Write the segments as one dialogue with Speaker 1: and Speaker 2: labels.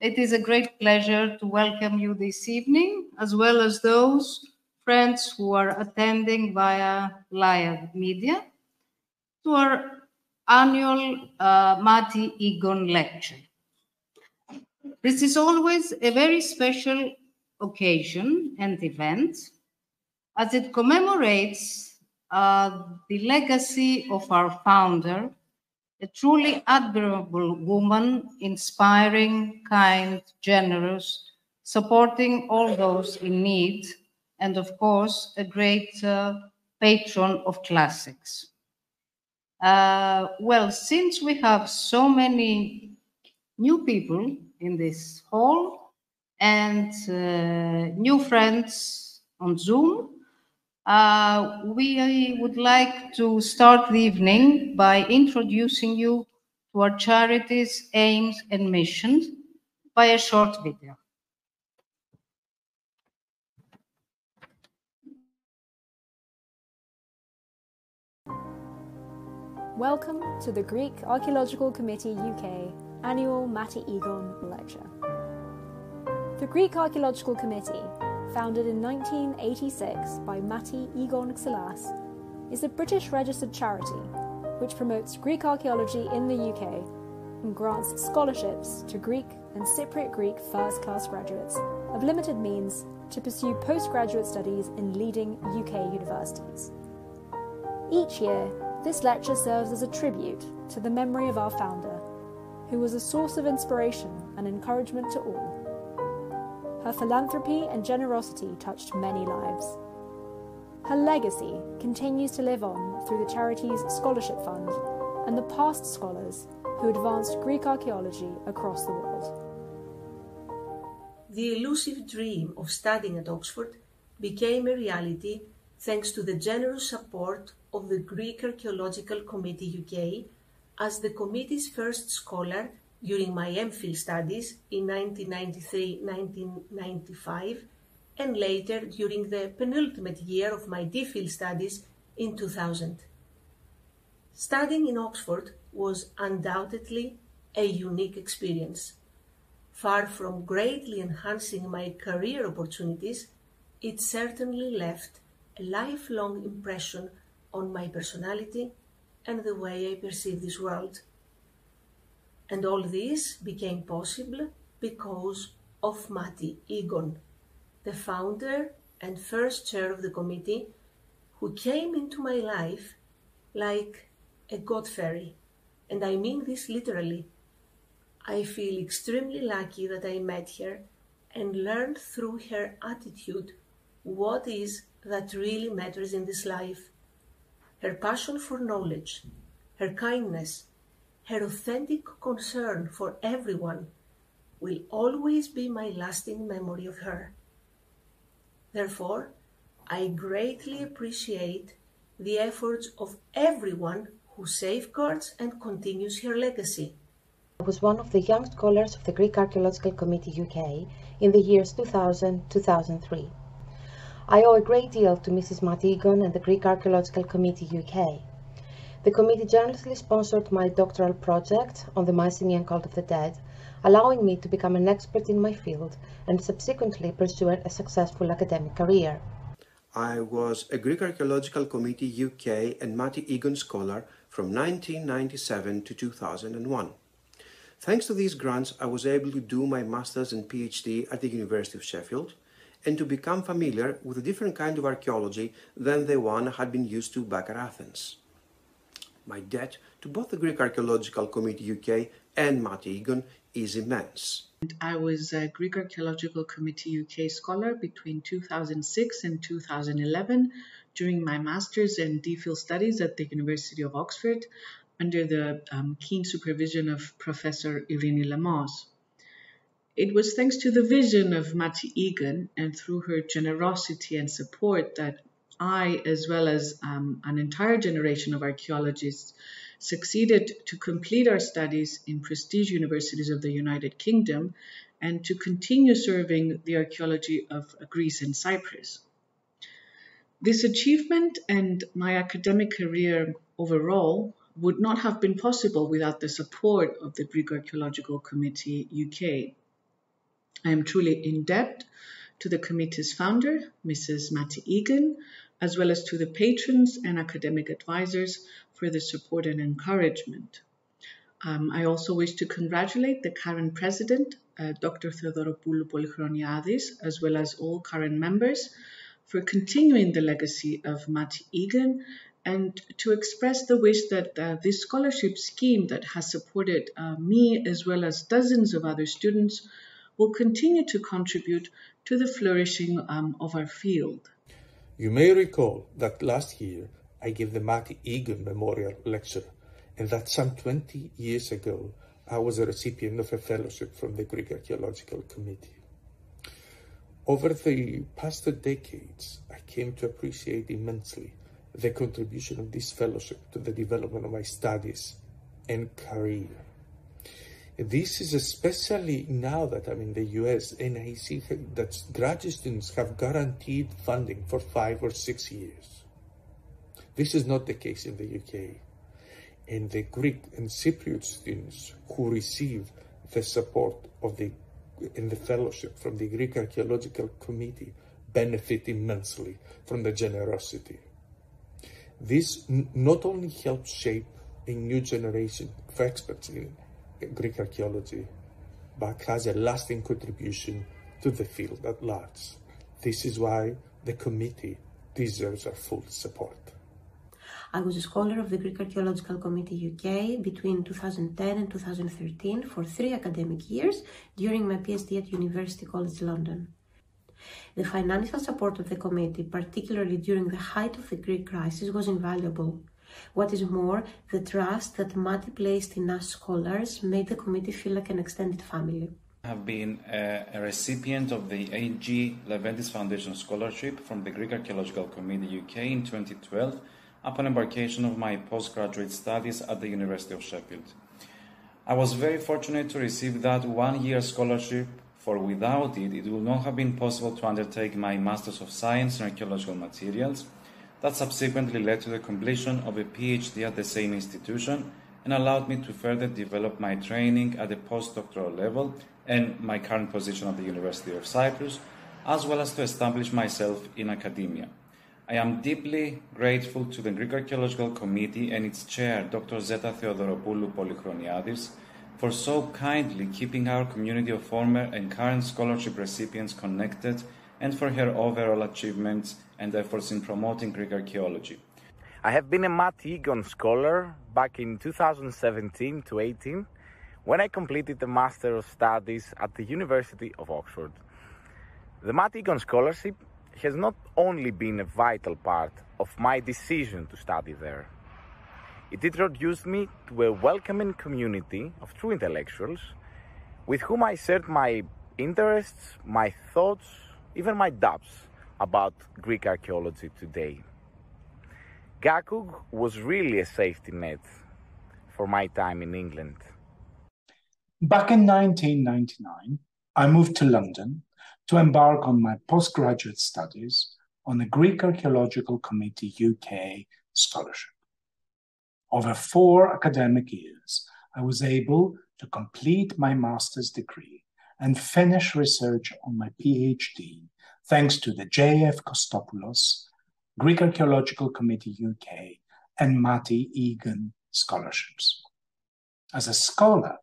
Speaker 1: It is a great pleasure to welcome you this evening, as well as those friends who are attending via live media to our annual uh, Matti Egon lecture. This is always a very special occasion and event as it commemorates uh, the legacy of our founder, a truly admirable woman, inspiring, kind, generous, supporting all those in need, and of course, a great uh, patron of classics. Uh, well, since we have so many new people in this hall and uh, new friends on Zoom, uh, we would like to start the evening by introducing you to our charities, aims, and missions by a short video.
Speaker 2: Welcome to the Greek Archaeological Committee UK annual Matti Egon lecture. The Greek Archaeological Committee founded in 1986 by Matti Egon Xilas, is a British registered charity which promotes Greek archaeology in the UK and grants scholarships to Greek and Cypriot Greek first class graduates of limited means to pursue postgraduate studies in leading UK universities. Each year, this lecture serves as a tribute to the memory of our founder, who was a source of inspiration and encouragement to all her philanthropy and generosity touched many lives. Her legacy continues to live on through the charity's Scholarship Fund and the past scholars who advanced Greek archaeology across the world.
Speaker 3: The elusive dream of studying at Oxford became a reality thanks to the generous support of the Greek Archaeological Committee UK as the committee's first scholar during my MPhil studies in 1993-1995 and later during the penultimate year of my DPhil studies in 2000. Studying in Oxford was undoubtedly a unique experience. Far from greatly enhancing my career opportunities, it certainly left a lifelong impression on my personality and the way I perceive this world. And all this became possible because of Matti Egon, the founder and first chair of the committee, who came into my life like a god fairy. And I mean this literally. I feel extremely lucky that I met her and learned through her attitude what is that really matters in this life. Her passion for knowledge, her kindness, her authentic concern for everyone will always be my lasting memory of her. Therefore, I greatly appreciate the efforts of everyone who safeguards and continues her legacy.
Speaker 4: I was one of the young scholars of the Greek Archaeological Committee UK in the years 2000-2003. I owe a great deal to Mrs. Matti Egon and the Greek Archaeological Committee UK. The committee generously sponsored my doctoral project on the Mycenaean cult of the dead, allowing me to become an expert in my field and subsequently pursue a successful academic career.
Speaker 5: I was a Greek Archaeological Committee UK and Matti Egon scholar from 1997 to 2001. Thanks to these grants, I was able to do my master's and PhD at the University of Sheffield and to become familiar with a different kind of archaeology than the one I had been used to back at Athens my debt to both the Greek Archaeological Committee UK and Matti Egon is immense.
Speaker 6: I was a Greek Archaeological Committee UK scholar between 2006 and 2011 during my master's and DPhil studies at the University of Oxford under the um, keen supervision of Professor Irini Lemos. It was thanks to the vision of Matti Egon and through her generosity and support that I, as well as um, an entire generation of archaeologists, succeeded to complete our studies in prestige universities of the United Kingdom and to continue serving the archaeology of Greece and Cyprus. This achievement and my academic career overall would not have been possible without the support of the Greek Archaeological Committee UK. I am truly in debt to the committee's founder, Mrs. Matti Egon, as well as to the patrons and academic advisors for the support and encouragement. Um, I also wish to congratulate the current president, uh, Dr. Theodoropoulou Polychroniadis, as well as all current members for continuing the legacy of Matti Egon and to express the wish that uh, this scholarship scheme that has supported uh, me as well as dozens of other students will continue to contribute to the flourishing um, of our field.
Speaker 7: You may recall that last year I gave the Matti Egon Memorial Lecture and that some 20 years ago I was a recipient of a fellowship from the Greek Archaeological Committee. Over the past decades, I came to appreciate immensely the contribution of this fellowship to the development of my studies and career. This is especially now that I'm in the US and I see that graduate students have guaranteed funding for five or six years. This is not the case in the UK. And the Greek and Cypriot students who receive the support of the in the fellowship from the Greek Archaeological Committee benefit immensely from the generosity this not only helps shape a new generation of experts in Greek archaeology, but has a lasting contribution to the field at large. This is why the committee deserves our full support.
Speaker 3: I was a scholar of the Greek Archaeological Committee UK between 2010 and 2013 for three academic years during my PhD at University College London. The financial support of the committee, particularly during the height of the Greek crisis, was invaluable. What is more, the trust that Matti placed in us scholars made the committee feel like an extended family.
Speaker 8: I have been a, a recipient of the A.G. Leventis Foundation Scholarship from the Greek Archaeological Committee UK in 2012 upon embarkation of my postgraduate studies at the University of Sheffield. I was very fortunate to receive that one year scholarship for without it, it would not have been possible to undertake my Masters of Science in Archaeological Materials, that subsequently led to the completion of a PhD at the same institution and allowed me to further develop my training at the postdoctoral level and my current position at the University of Cyprus, as well as to establish myself in academia. I am deeply grateful to the Greek Archaeological Committee and its chair, Dr. Zeta Theodoropoulou Polychroniadis, for so kindly keeping our community of former and current scholarship recipients connected and for her overall achievements and efforts in promoting Greek archaeology.
Speaker 9: I have been a Matti Egon scholar back in 2017 to 18 when I completed the Master of Studies at the University of Oxford. The Matti Egon Scholarship has not only been a vital part of my decision to study there, it introduced me to a welcoming community of true intellectuals with whom I shared my interests, my thoughts, even my doubts about Greek archaeology today. GACUK was really a safety net for my time in England.
Speaker 10: Back in 1999, I moved to London to embark on my postgraduate studies on the Greek Archaeological Committee UK scholarship. Over four academic years, I was able to complete my master's degree and finish research on my PhD thanks to the J.F. Costopoulos, Greek Archaeological Committee UK, and Matti Egon scholarships. As a scholar,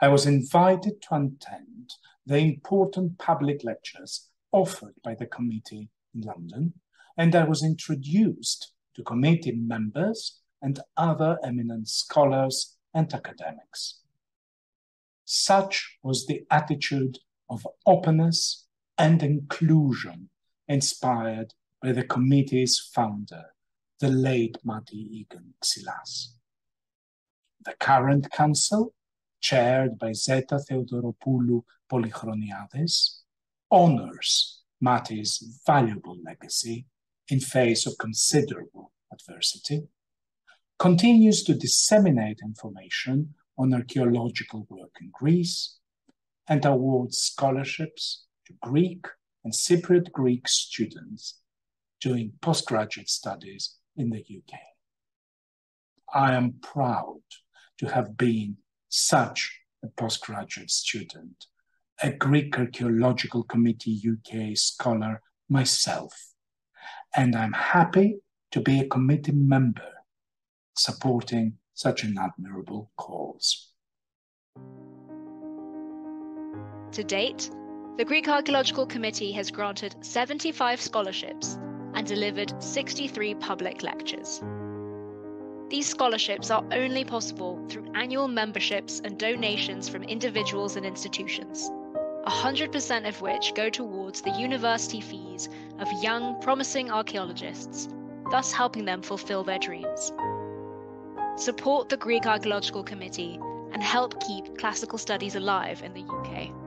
Speaker 10: I was invited to attend the important public lectures offered by the committee in London, and I was introduced to committee members and other eminent scholars and academics. Such was the attitude of openness and inclusion inspired by the committee's founder, the late Matti Egon Xilas. The current council, chaired by Zeta Theodoropoulou Polychroniadis, honors Matti's valuable legacy in face of considerable adversity continues to disseminate information on archaeological work in Greece and awards scholarships to Greek and Cypriot Greek students doing postgraduate studies in the UK. I am proud to have been such a postgraduate student a Greek Archaeological Committee UK scholar myself, and I'm happy to be a committee member supporting such an admirable cause.
Speaker 2: To date, the Greek Archaeological Committee has granted 75 scholarships and delivered 63 public lectures. These scholarships are only possible through annual memberships and donations from individuals and institutions, 100% of which go towards the university fees of young, promising archaeologists, thus helping them fulfill their dreams. Support the Greek Archaeological Committee and help keep classical studies alive in the UK.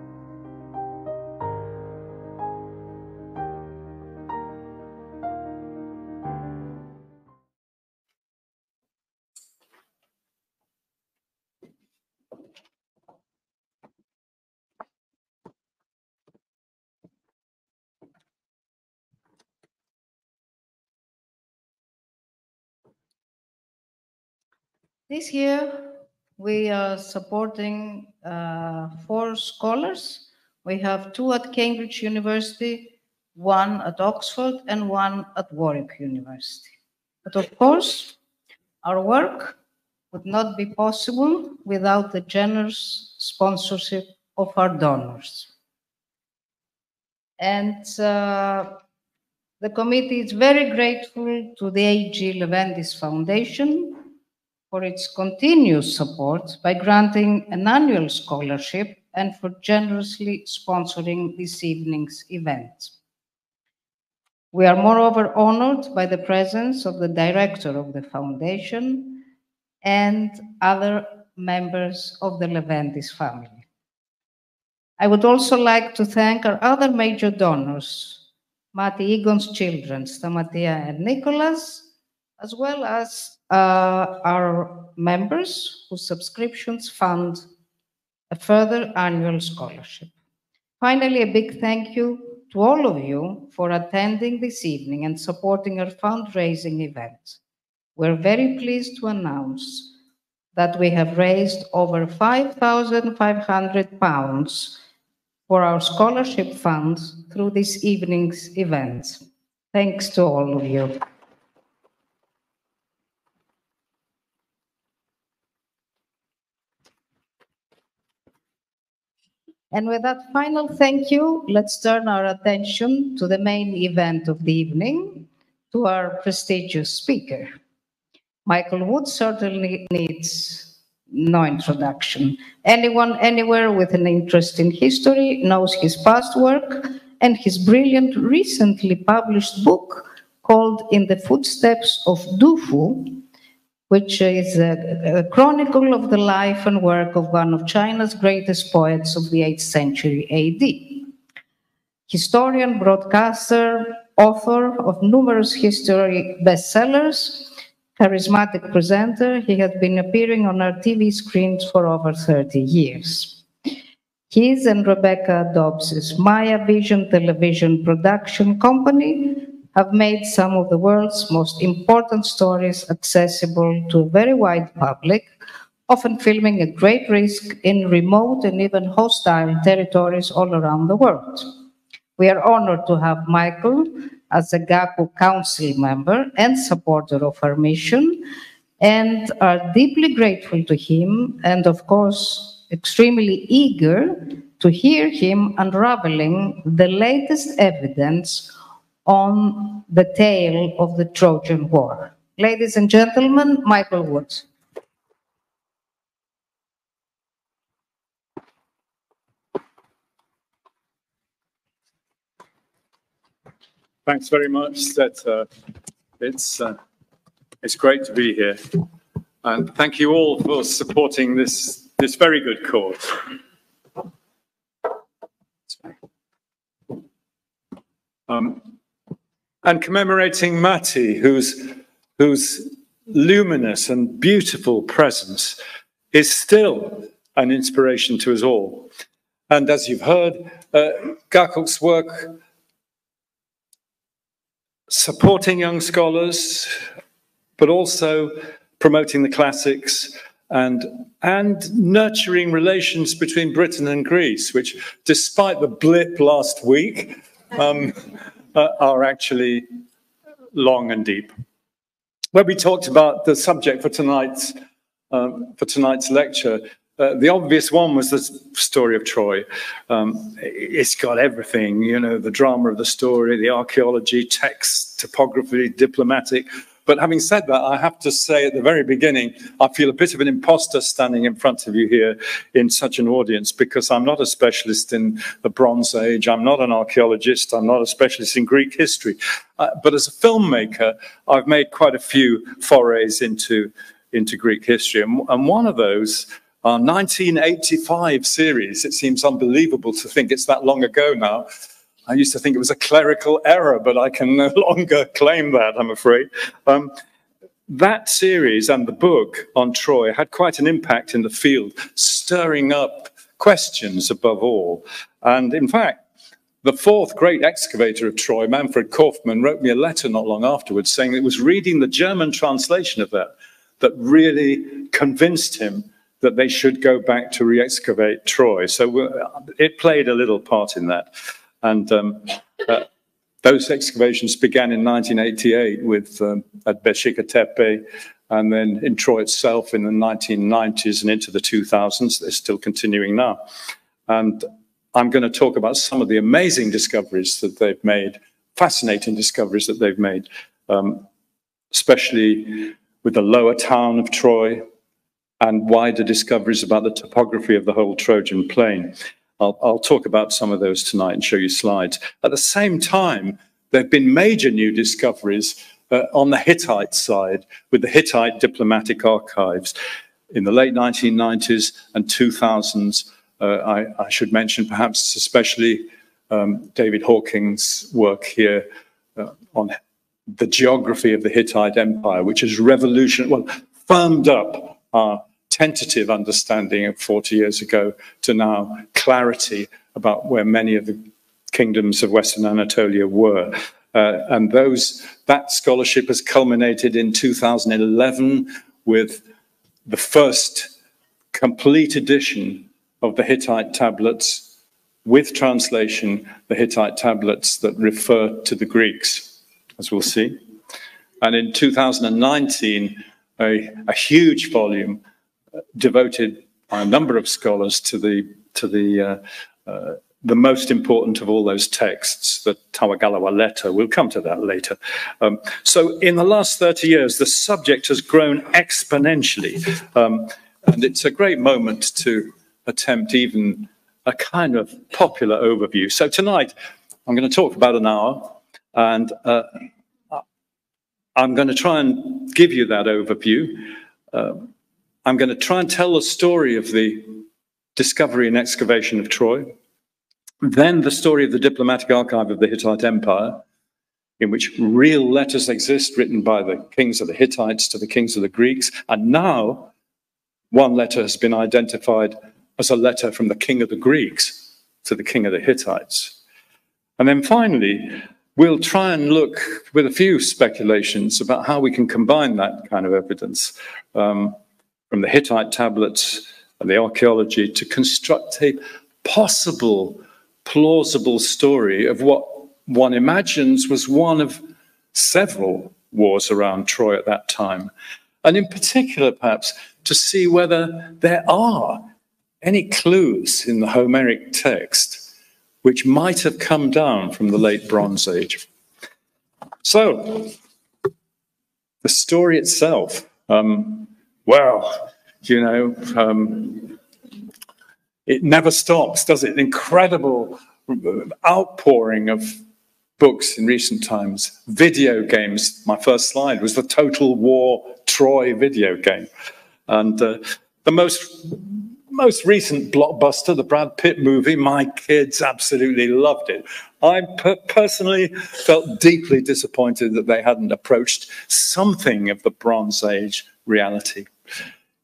Speaker 1: This year, we are supporting uh, four scholars. We have two at Cambridge University, one at Oxford, and one at Warwick University. But of course, our work would not be possible without the generous sponsorship of our donors. And uh, the committee is very grateful to the A.G. Leventis Foundation for its continuous support by granting an annual scholarship and for generously sponsoring this evening's event. We are moreover honored by the presence of the director of the foundation and other members of the Leventis family. I would also like to thank our other major donors, Matti Egon's children, Stamatia and Nicholas, as well as uh, our members whose subscriptions fund a further annual scholarship. Finally, a big thank you to all of you for attending this evening and supporting our fundraising event. We're very pleased to announce that we have raised over 5,500 pounds for our scholarship fund through this evening's event. Thanks to all of you. And with that final thank you, let's turn our attention to the main event of the evening, to our prestigious speaker. Michael Wood certainly needs no introduction. Anyone anywhere with an interest in history knows his past work and his brilliant recently published book called In the Footsteps of Du Fu, which is a, a, chronicle of the life and work of one of China's greatest poets of the 8th century AD. Historian, broadcaster, author of numerous history bestsellers, charismatic presenter, he has been appearing on our TV screens for over 30 years. His and Rebecca Dobbs's Maya Vision television production company have made some of the world's most important stories accessible to a very wide public, often filming at great risk in remote and even hostile territories all around the world. We are honored to have Michael as a GACU Council member and supporter of our mission, and are deeply grateful to him, and of course, extremely eager to hear him unraveling the latest evidence on the tale of the Trojan War. Ladies and gentlemen, Michael Woods.
Speaker 11: Thanks very much, Zeta. It's, uh, it's great to be here. And thank you all for supporting this, this very good cause. Um, and commemorating Matti, whose, whose luminous and beautiful presence is still an inspiration to us all. And as you've heard, uh, GACUK's work supporting young scholars, but also promoting the classics and, and nurturing relations between Britain and Greece, which, despite the blip last week, um, uh, are actually long and deep. When we talked about the subject for tonight's, um, for tonight's lecture, uh, the obvious one was the story of Troy. Um, it's got everything, you know, the drama of the story, the archaeology, text, topography, diplomatic. But having said that, I have to say at the very beginning, I feel a bit of an imposter standing in front of you here in such an audience because I'm not a specialist in the Bronze Age. I'm not an archaeologist. I'm not a specialist in Greek history. Uh, but as a filmmaker, I've made quite a few forays into, into Greek history. And, and one of those our 1985 series, it seems unbelievable to think it's that long ago now. I used to think it was a clerical error, but I can no longer claim that, I'm afraid. Um, that series and the book on Troy had quite an impact in the field, stirring up questions above all. And in fact, the fourth great excavator of Troy, Manfred Korfmann, wrote me a letter not long afterwards saying it was reading the German translation of that that really convinced him that they should go back to re-excavate Troy. So uh, it played a little part in that. And um, uh, those excavations began in 1988 with um, at Beshika Tepe and then in Troy itself in the 1990s and into the 2000s. They're still continuing now. And I'm going to talk about some of the amazing discoveries that they've made, fascinating discoveries that they've made, um, especially with the lower town of Troy, and wider discoveries about the topography of the whole Trojan plain. I'll, I'll, talk about some of those tonight and show you slides. At the same time, there have been major new discoveries uh, on the Hittite side with the Hittite diplomatic archives. In the late 1990s and 2000s, uh, I, I, should mention perhaps especially um, David Hawkins' work here uh, on the geography of the Hittite Empire, which has revolutionized, well, firmed up our tentative understanding of 40 years ago to now clarity about where many of the kingdoms of Western Anatolia were. Uh, and those that scholarship has culminated in 2011 with the first complete edition of the Hittite tablets with translation, the Hittite tablets that refer to the Greeks, as we'll see. And in 2019, a, a huge volume devoted by a number of scholars to the to the uh, uh, the most important of all those texts, the Tawagalawa letter. We'll come to that later. Um, so, in the last 30 years, the subject has grown exponentially. Um, and it's a great moment to attempt even a kind of popular overview. So, tonight, I'm going to talk about an hour, and uh, I'm going to try and give you that overview. Uh, I'm going to try and tell the story of the discovery and excavation of Troy, then the story of the diplomatic archive of the Hittite Empire, in which real letters exist written by the kings of the Hittites to the kings of the Greeks. And now one letter has been identified as a letter from the king of the Greeks to the king of the Hittites. And then finally, We'll try and look with a few speculations about how we can combine that kind of evidence um, from the Hittite tablets and the archaeology to construct a possible, plausible story of what one imagines was one of several wars around Troy at that time. And in particular, perhaps, to see whether there are any clues in the Homeric text which might have come down from the late Bronze Age. So, the story itself, um, well, you know, um, it never stops, does it? Incredible outpouring of books in recent times. Video games. My first slide was the Total War Troy video game. And uh, the most most recent blockbuster, the Brad Pitt movie, my kids absolutely loved it. I per personally felt deeply disappointed that they hadn't approached something of the Bronze Age reality.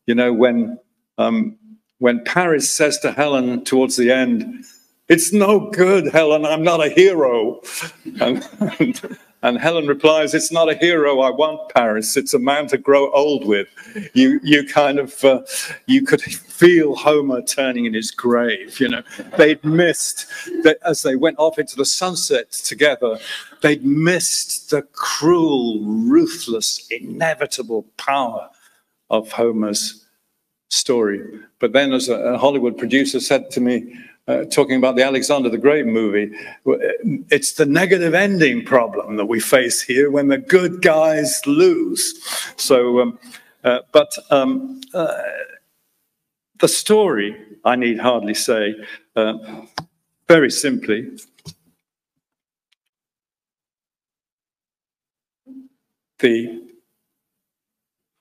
Speaker 11: You know, when um, when Paris says to Helen towards the end, It's no good, Helen. I'm not a hero. And, and, and, Helen replies, It's not a hero I want, Paris. It's a man to grow old with. You, you kind of, uh, you could feel Homer turning in his grave. You know, they'd missed, that as they went off into the sunset together, they'd missed the cruel, ruthless, inevitable power of Homer's story. But then, as a Hollywood producer said to me, uh, talking about the Alexander the Great movie, it's the negative ending problem that we face here when the good guys lose. So, um, uh, but um, uh, the story, I need hardly say, uh, very simply, the,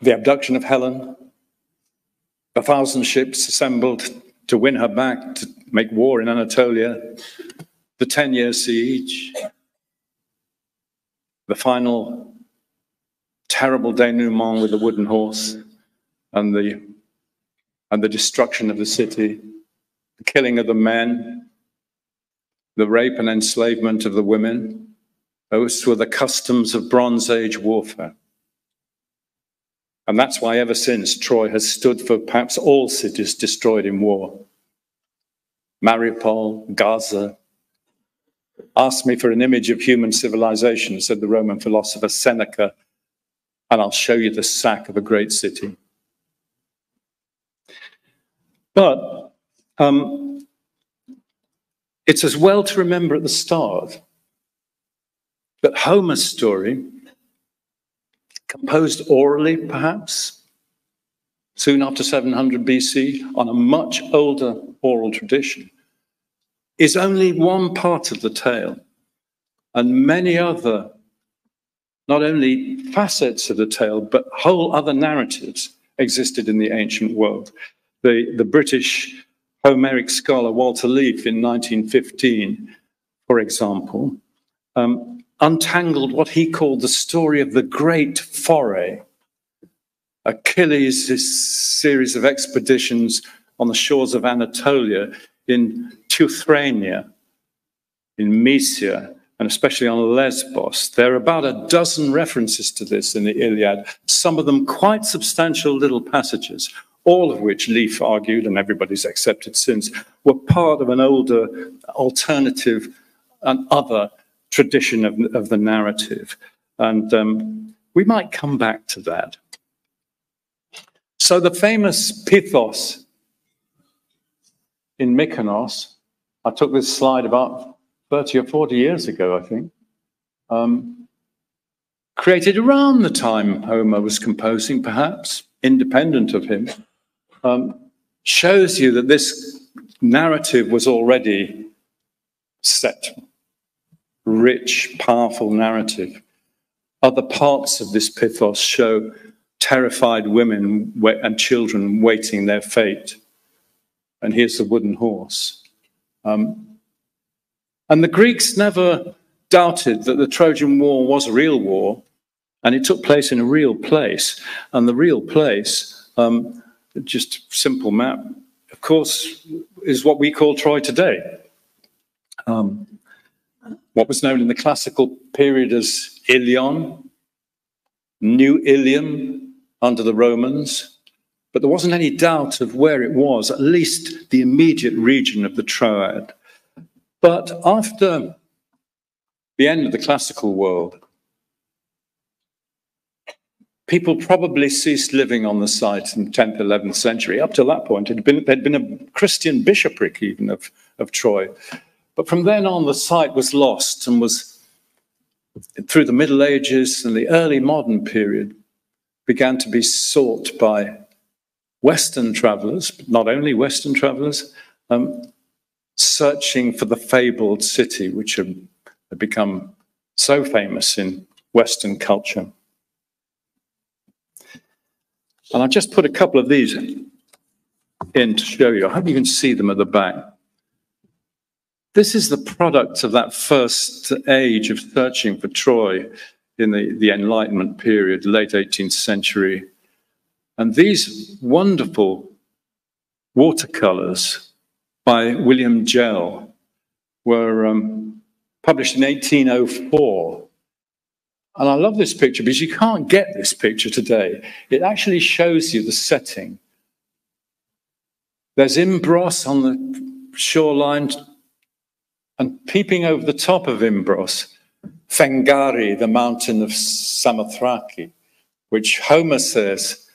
Speaker 11: the abduction of Helen, a thousand ships assembled to win her back to make war in Anatolia, the 10 year siege, the final terrible denouement with the wooden horse and the, and the destruction of the city, the killing of the men, the rape and enslavement of the women. Those were the customs of Bronze Age warfare. And that's why, ever since, Troy has stood for perhaps all cities destroyed in war. Mariupol, Gaza. Ask me for an image of human civilization, said the Roman philosopher Seneca, and I'll show you the sack of a great city. But um, it's as well to remember at the start that Homer's story, composed orally perhaps, soon after 700 BC, on a much older oral tradition, is only one part of the tale. And many other, not only facets of the tale, but whole other narratives existed in the ancient world. The, the British Homeric scholar Walter Leaf in 1915, for example, um, untangled what he called the story of the great foray. Achilles' series of expeditions on the shores of Anatolia, in Teuthrania, in Mysia, and especially on Lesbos. There are about a dozen references to this in the Iliad, some of them quite substantial little passages, all of which Leaf argued, and everybody's accepted since, were part of an older, alternative, and other tradition of, of the narrative. And um, we might come back to that. So the famous pithos in Mykonos, I took this slide about 30 or 40 years ago, I think, um, created around the time Homer was composing, perhaps, independent of him, um, shows you that this narrative was already set rich, powerful narrative. Other parts of this pithos show terrified women and children waiting their fate. And here's the wooden horse. Um, and the Greeks never doubted that the Trojan War was a real war, and it took place in a real place. And the real place, um, just simple map, of course, is what we call Troy today. Um, what was known in the classical period as Ilion, New Ilium under the Romans, but there wasn't any doubt of where it was, at least the immediate region of the Troad. But after the end of the classical world, people probably ceased living on the site in the 10th, 11th century. Up to that point, it had been, there'd been a Christian bishopric even of, of Troy. But from then on, the site was lost and was, through the Middle Ages and the early modern period, began to be sought by Western travelers, but not only Western travelers, um, searching for the fabled city, which had become so famous in Western culture. And I've just put a couple of these in to show you. I hope you can see them at the back. This is the product of that first age of searching for Troy in the, the Enlightenment period, late 18th century. And these wonderful watercolors by William Gell were um, published in 1804. And I love this picture because you can't get this picture today. It actually shows you the setting. There's Imbros on the shoreline, and peeping over the top of Imbros, Fengari, the mountain of Samothraki, which Homer says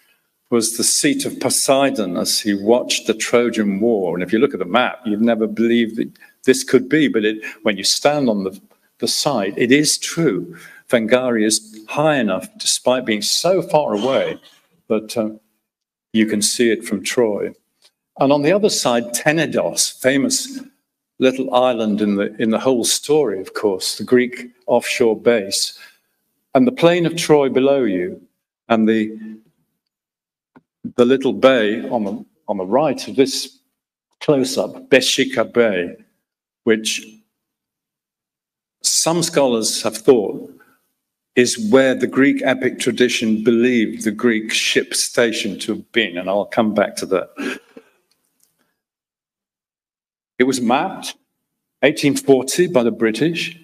Speaker 11: was the seat of Poseidon as he watched the Trojan War. And if you look at the map, you'd never believe that this could be, but it, when you stand on the, the site, it is true. Fengari is high enough, despite being so far away, that uh, you can see it from Troy. And on the other side, Tenedos, famous little island in the, in the whole story, of course, the Greek offshore base, and the plain of Troy below you, and the, the little bay on the, on the right of this close up, Beshika Bay, which some scholars have thought is where the Greek epic tradition believed the Greek ship station to have been, and I'll come back to that. It was mapped 1840 by the British.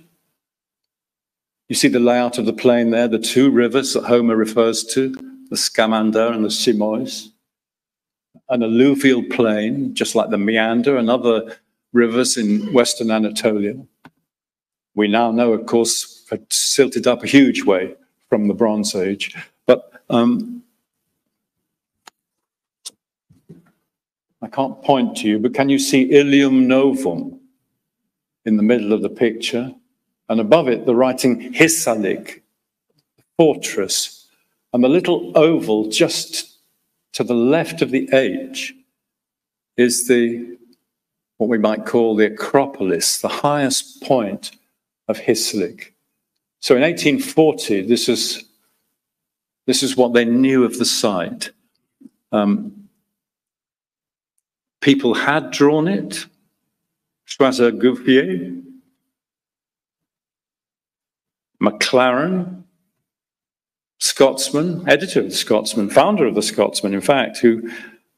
Speaker 11: You see the layout of the plain there, the two rivers that Homer refers to, the Scamander and the Simois. An alluvial plain, just like the Meander and other rivers in Western Anatolia. We now know, of course, had silted up a huge way from the Bronze Age. But um, I can't point to you, but can you see Ilium Novum in the middle of the picture? And above it, the writing Hissarlik, fortress, and the little oval just to the left of the H is the what we might call the Acropolis, the highest point of Hissarlik. So in 1840, this is this is what they knew of the site. Um, people had drawn it. Choiseul Gouffier, Maclaren, Scotsman, editor of the Scotsman, founder of the Scotsman, in fact, who,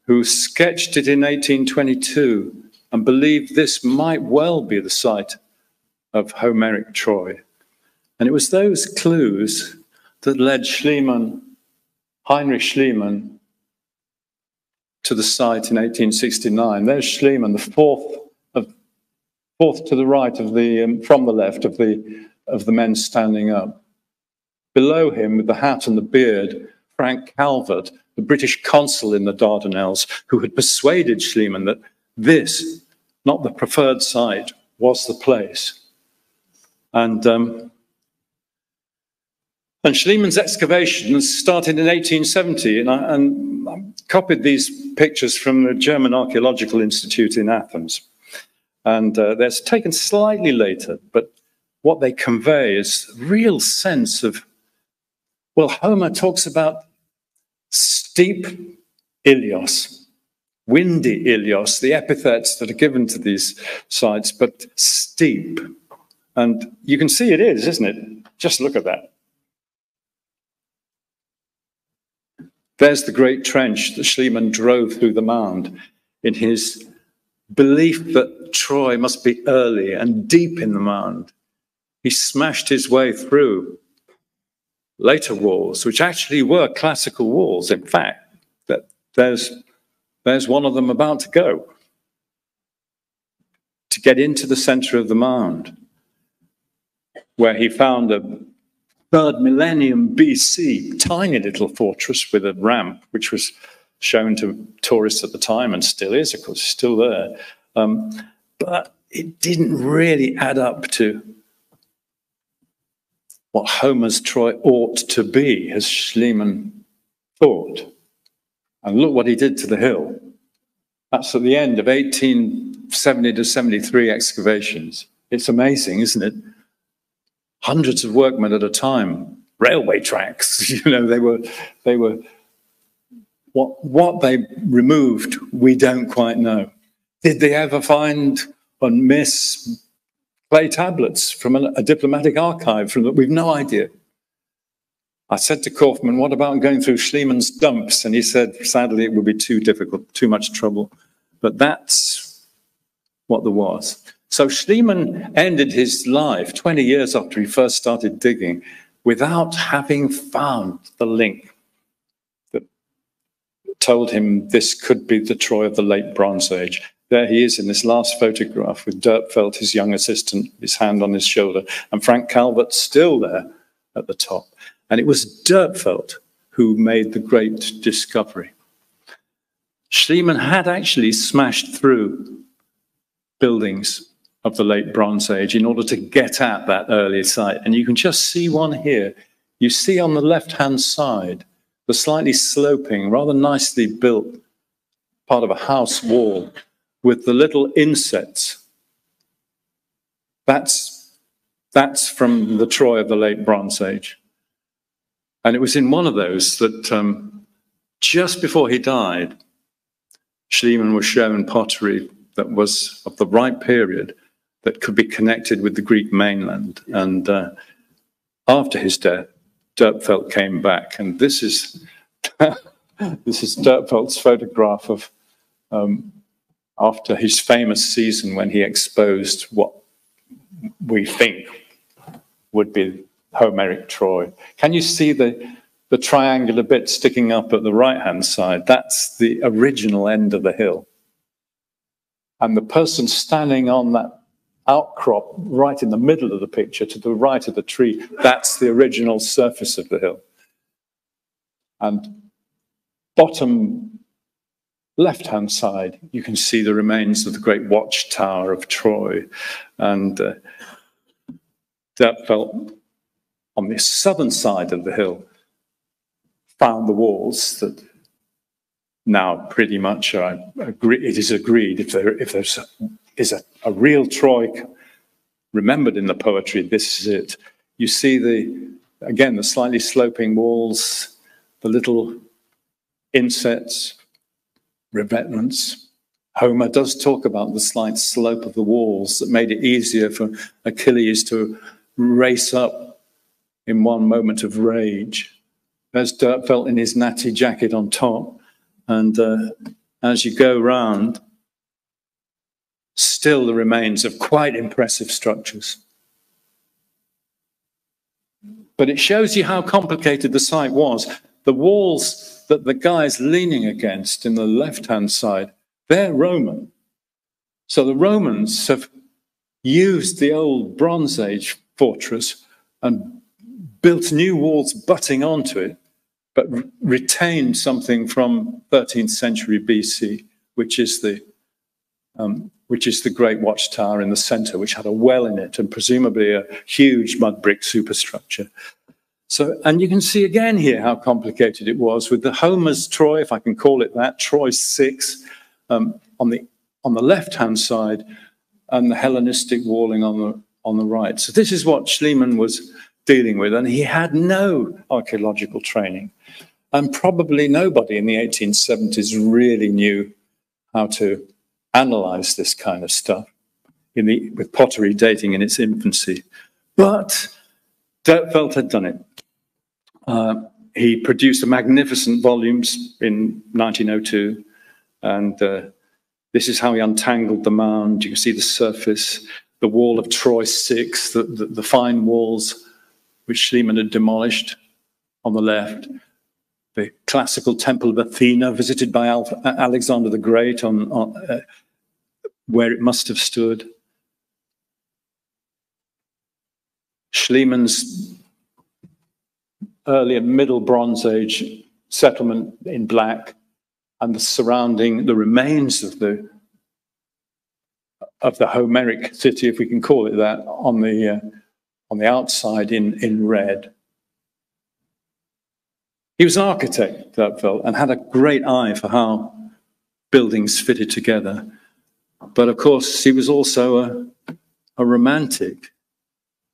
Speaker 11: who sketched it in 1822 and believed this might well be the site of Homeric Troy. And it was those clues that led Schliemann, Heinrich Schliemann, to the site in 1869. There's Schliemann, the fourth of, fourth to the right of the, um, from the left of the, of the men standing up. Below him, with the hat and the beard, Frank Calvert, the British consul in the Dardanelles, who had persuaded Schliemann that this not the preferred site, was the place. And, um, and Schliemann's excavations started in 1870, and I, and copied these pictures from the German Archaeological Institute in Athens. And uh, they're taken slightly later, but what they convey is real sense of, well, Homer talks about steep Ilios, windy Ilios, the epithets that are given to these sites, but steep. And you can see it is, isn't it? Just look at that. There's the great trench that Schliemann drove through the mound in his belief that Troy must be early and deep in the mound. He smashed his way through later walls, which actually were classical walls. In fact, that there's there's one of them about to go to get into the center of the mound, where he found a third millennium BC tiny little fortress with a ramp, which was shown to tourists at the time and still is, of course, still there. Um, but it didn't really add up to what Homer's Troy ought to be, as Schliemann thought. And look what he did to the hill. That's at the end of 1870 to 73 excavations. It's amazing, isn't it? Hundreds of workmen at a time, railway tracks, you know, they were, they were, what, what they removed, we don't quite know. Did they ever find and miss clay tablets from a, a diplomatic archive from that? We've no idea. I said to Korfmann, what about going through Schliemann's dumps? And he said, sadly, it would be too difficult, too much trouble. But that's what there was. So Schliemann ended his life 20 years after he first started digging without having found the link that told him this could be the Troy of the late Bronze Age. There he is in this last photograph with Dörpfeld, his young assistant, his hand on his shoulder, and Frank Calvert still there at the top. And it was Dörpfeld who made the great discovery. Schliemann had actually smashed through buildings of the late Bronze Age in order to get at that earlier site. And you can just see one here. You see on the left-hand side, the slightly sloping, rather nicely built part of a house wall with the little insets. That's, that's from the Troy of the late Bronze Age. And it was in one of those that um, just before he died, Schliemann was shown pottery that was of the right period that could be connected with the Greek mainland. And uh, after his death, Dörpfeld came back, and this is this is Dörpfeld's photograph of um, after his famous season when he exposed what we think would be Homeric Troy. Can you see the, the triangular bit sticking up at the right-hand side? That's the original end of the hill. And the person standing on that outcrop right in the middle of the picture to the right of the tree, that's the original surface of the hill. And bottom left-hand side, you can see the remains of the great watchtower of Troy. And uh, felt on the southern side of the hill found the walls that now pretty much are agree, it is agreed if there if there's is a, a real Troy remembered in the poetry, this is it. You see the again the slightly sloping walls, the little insets, revetments. Homer does talk about the slight slope of the walls that made it easier for Achilles to race up in one moment of rage. There's Dörpfeld in his natty jacket on top. And uh, as you go round, still the remains of quite impressive structures. But it shows you how complicated the site was. The walls that the guy's leaning against in the left hand side, they're Roman. So the Romans have used the old Bronze Age fortress and built new walls butting onto it, but re retained something from 13th century BC, which is the um, which is the great watchtower in the center, which had a well in it and presumably a huge mud brick superstructure. So, and you can see again here how complicated it was with the Homer's Troy, if I can call it that, Troy 6 um, on the on the left-hand side and the Hellenistic walling on the on the right. So this is what Schliemann was dealing with, and he had no archaeological training. And probably nobody in the 1870s really knew how to analyze this kind of stuff in the, with pottery dating in its infancy. But Dörpfeld had done it. Uh, he produced magnificent volumes in 1902, and uh, this is how he untangled the mound. You can see the surface, the wall of Troy 6, the, the, the fine walls which Schliemann had demolished on the left, the classical temple of Athena visited by Alexander the Great on, on uh, where it must have stood. Schliemann's earlier Middle Bronze Age settlement in black and the surrounding, the remains of the of the Homeric city, if we can call it that, on the uh, on the outside in in red. He was an architect, Dörpfeld, and had a great eye for how buildings fitted together. But of course, he was also a, a romantic.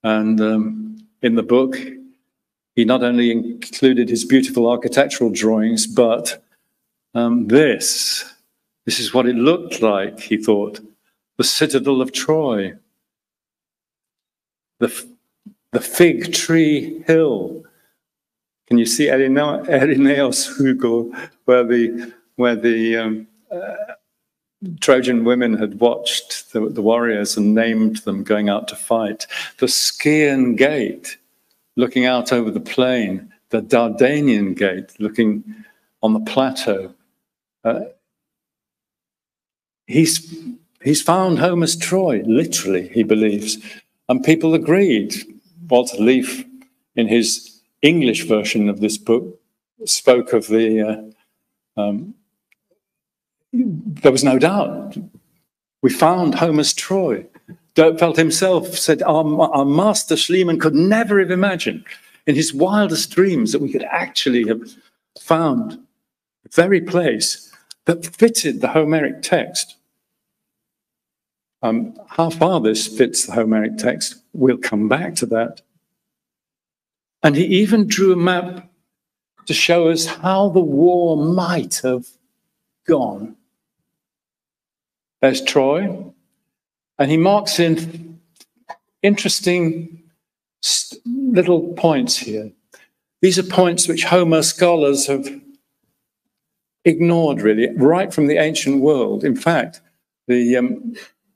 Speaker 11: And um, in the book, he not only included his beautiful architectural drawings, but um, this. This is what it looked like, he thought. The citadel of Troy. The, the fig tree hill. Can you see Erineos Hugo, where the, where the um, uh, Trojan women had watched the, the, warriors and named them going out to fight. The Scaean Gate, looking out over the plain, the Dardanian Gate, looking on the plateau. Uh, he's, he's found Homer's Troy, literally, he believes. And people agreed. Walter Leaf, in his English version of this book, spoke of the. Uh, um, there was no doubt. We found Homer's Troy. Dörpfeld himself said our, our master Schliemann could never have imagined in his wildest dreams that we could actually have found the very place that fitted the Homeric text. Um, how far this fits the Homeric text, we'll come back to that. And he even drew a map to show us how the war might have gone. There's Troy, and he marks in interesting little points here. These are points which Homer scholars have ignored, really, right from the ancient world. In fact, the, um,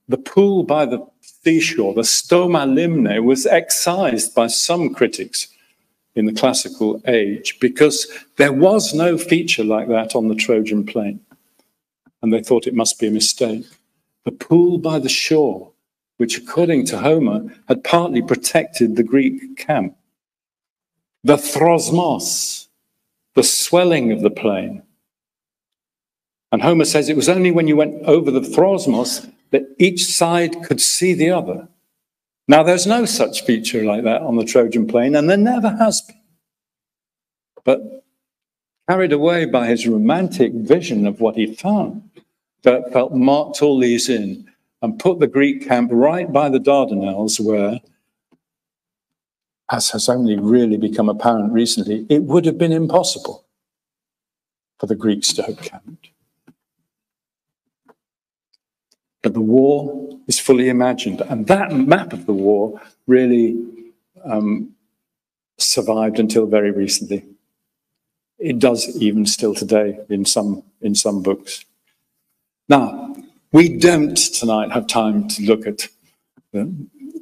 Speaker 11: the pool by the seashore, the Stoma Limne, was excised by some critics in the classical age because there was no feature like that on the Trojan plain. And they thought it must be a mistake. The pool by the shore, which according to Homer had partly protected the Greek camp. The throsmos, the swelling of the plain. And Homer says it was only when you went over the throsmos that each side could see the other. Now, there's no such feature like that on the Trojan plain, and there never has been. But carried away by his romantic vision of what he found, Dörpfeld marked all these in and put the Greek camp right by the Dardanelles, where, as has only really become apparent recently, it would have been impossible for the Greeks to have camped. But the war is fully imagined. And that map of the war really um, survived until very recently. It does even still today in some, in some books. Now, we don't tonight have time to look at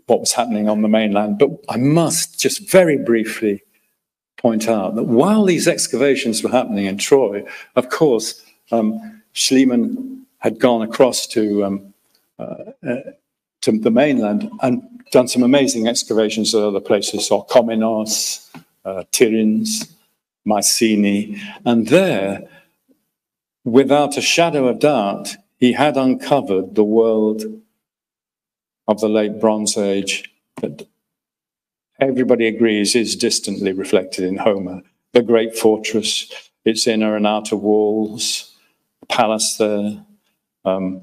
Speaker 11: what was happening on the mainland, but I must just very briefly point out that while these excavations were happening in Troy, of course, um, Schliemann had gone across to um, uh, to the mainland and done some amazing excavations at other places, so Orchomenos, uh, Tiryns, Mycenae, and there, without a shadow of doubt, he had uncovered the world of the late Bronze Age that everybody agrees is distantly reflected in Homer. The great fortress, its inner and outer walls, the palace there, um,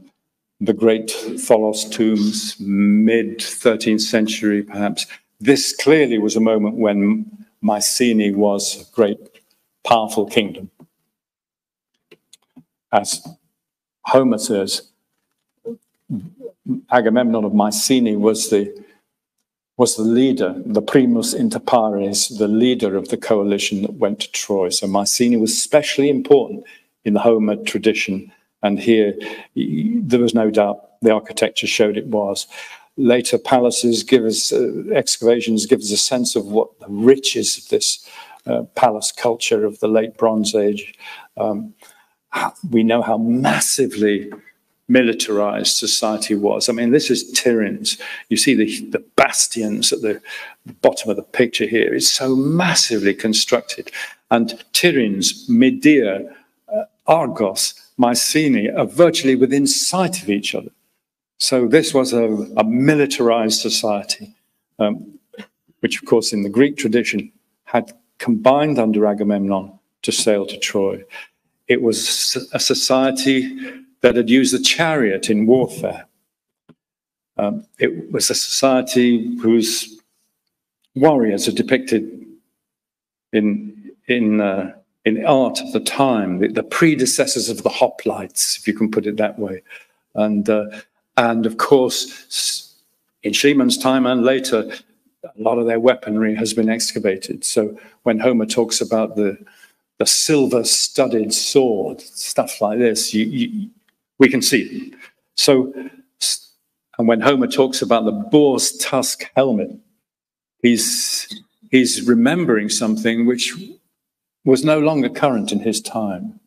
Speaker 11: the great Tholos tombs, mid 13th century perhaps. This clearly was a moment when Mycenae was a great, powerful kingdom. As Homer says, Agamemnon of Mycenae was the was the leader, the primus inter pares, the leader of the coalition that went to Troy. So Mycenae was especially important in the Homer tradition and here, there was no doubt the architecture showed it was. Later palaces give us, uh, excavations give us a sense of what the riches of this uh, palace culture of the late Bronze Age. Um, we know how massively militarized society was. I mean, this is Tiryns. You see the, the bastions at the bottom of the picture here. It's so massively constructed. And Tiryns, Midea, uh, Argos, Mycenae are virtually within sight of each other. So this was a, a militarized society, um, which, of course, in the Greek tradition had combined under Agamemnon to sail to Troy. It was a society that had used the chariot in warfare. Um, it was a society whose warriors are depicted in, in uh, in art of the time, the, the, predecessors of the hoplites, if you can put it that way. And, uh, and of course, in Schliemann's time and later, a lot of their weaponry has been excavated. So when Homer talks about the, the silver studded sword, stuff like this, you, you, we can see them. So, and when Homer talks about the boar's tusk helmet, he's, he's remembering something which was no longer current in his time.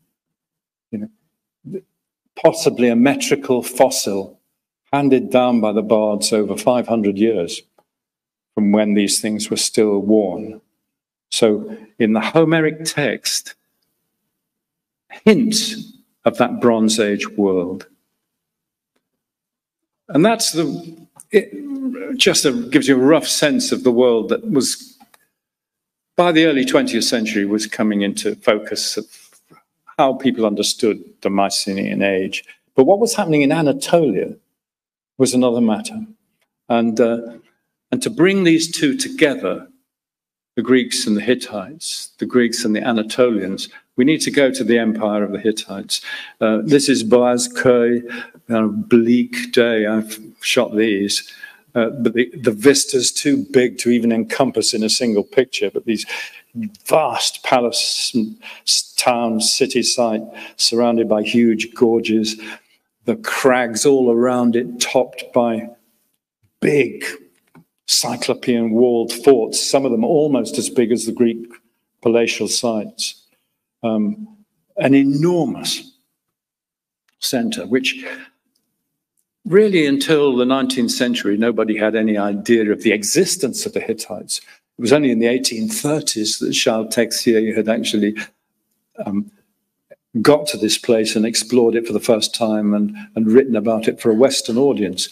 Speaker 11: You know, possibly a metrical fossil handed down by the bards over 500 years from when these things were still worn. So in the Homeric text, hints of that Bronze Age world. And that's the, it just a, gives you a rough sense of the world that was, by the early 20th century, was coming into focus of how people understood the Mycenaean age. But what was happening in Anatolia was another matter. And, uh, and to bring these two together, the Greeks and the Hittites, the Greeks and the Anatolians, we need to go to the empire of the Hittites. Uh, this is Boğazköy, a bleak day. I've shot these. Uh, but the, the vista's too big to even encompass in a single picture. But these vast palace, town, city site surrounded by huge gorges, the crags all around it topped by big cyclopean walled forts, some of them almost as big as the Greek palatial sites. Um, an enormous center, which really until the 19th century, nobody had any idea of the existence of the Hittites. It was only in the 1830s that Charles Texier had actually um, got to this place and explored it for the first time and, and written about it for a Western audience.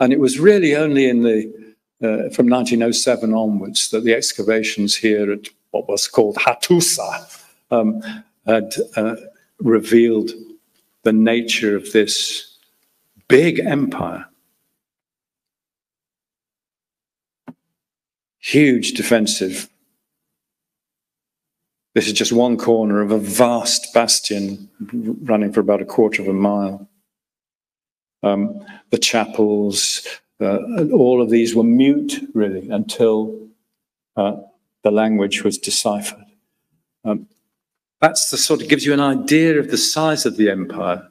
Speaker 11: And it was really only in the uh, from 1907 onwards that the excavations here at what was called Hattusa um, had uh, revealed the nature of this big empire. Huge defensive. This is just one corner of a vast bastion running for about a quarter of a mile. Um, the chapels, all of these were mute, really, until uh, the language was deciphered. Um, that's the sort of gives you an idea of the size of the empire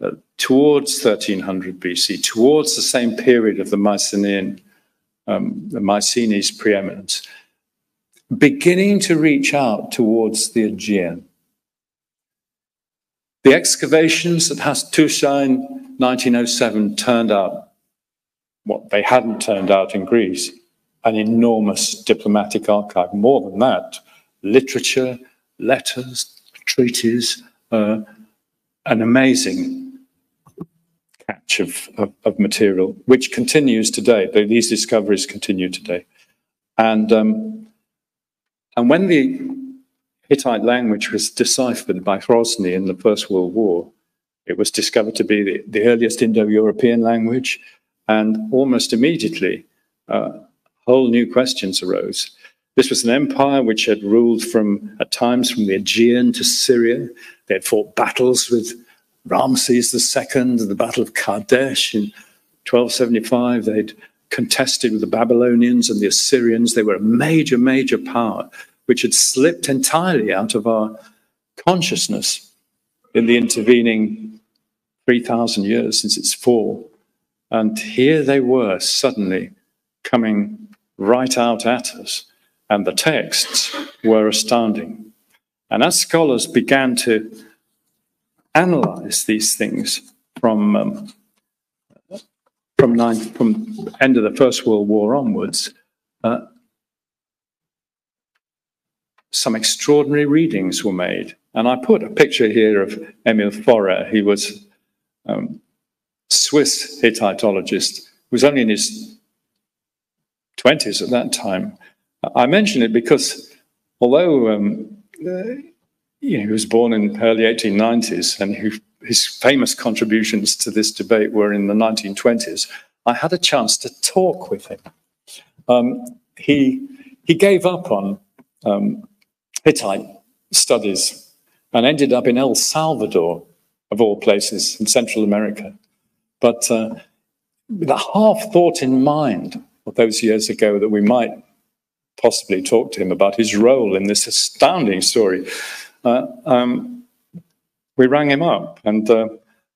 Speaker 11: uh, towards 1300 BC, towards the same period of the Mycenaean, um, the Mycenae's preeminence, beginning to reach out towards the Aegean. The excavations at Hattusa in 1907 turned out what they hadn't turned out in Greece, an enormous diplomatic archive. More than that, literature, letters, treaties, uh, an amazing catch of, of, of, material, which continues today. These discoveries continue today. And, um, and when the Hittite language was deciphered by Hrozný in the First World War, it was discovered to be the, the earliest Indo-European language, and almost immediately, uh, whole new questions arose. This was an empire which had ruled from, at times, from the Aegean to Syria. They had fought battles with Ramses II, the Battle of Kadesh in 1275. They'd contested with the Babylonians and the Assyrians. They were a major, major power which had slipped entirely out of our consciousness in the intervening 3,000 years since its fall. And here they were suddenly coming right out at us. And the texts were astounding. And as scholars began to analyze these things from, um, from, nine, from end of the First World War onwards, uh, some extraordinary readings were made. And I put a picture here of Emil Forrer. He was um, Swiss Hittitologist, who was only in his 20s at that time. I mention it because although um, uh, you know, he was born in early 1890s and who, his famous contributions to this debate were in the 1920s, I had a chance to talk with him. Um, he, he gave up on um, Hittite studies and ended up in El Salvador, of all places, in Central America. But uh, with a half thought in mind of those years ago that we might possibly talk to him about his role in this astounding story, uh, um, we rang him up and uh,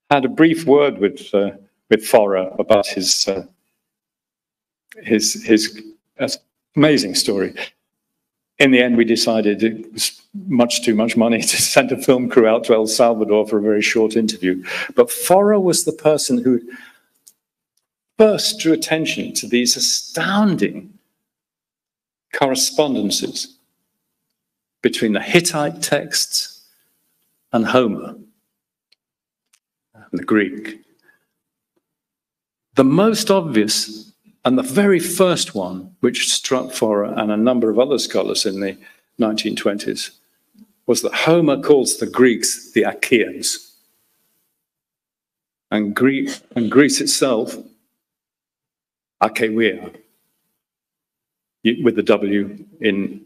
Speaker 11: had a brief word with uh, with Forrer about his uh, his his amazing story. In the end, we decided it was much too much money to send a film crew out to El Salvador for a very short interview. But Forrer was the person who first drew attention to these astounding correspondences between the Hittite texts and Homer and the Greek. The most obvious and the very first one, which struck Forrer and a number of other scholars in the 1920s, was that Homer calls the Greeks the Achaeans. And, Greek, and Greece itself, Achaia, with the W in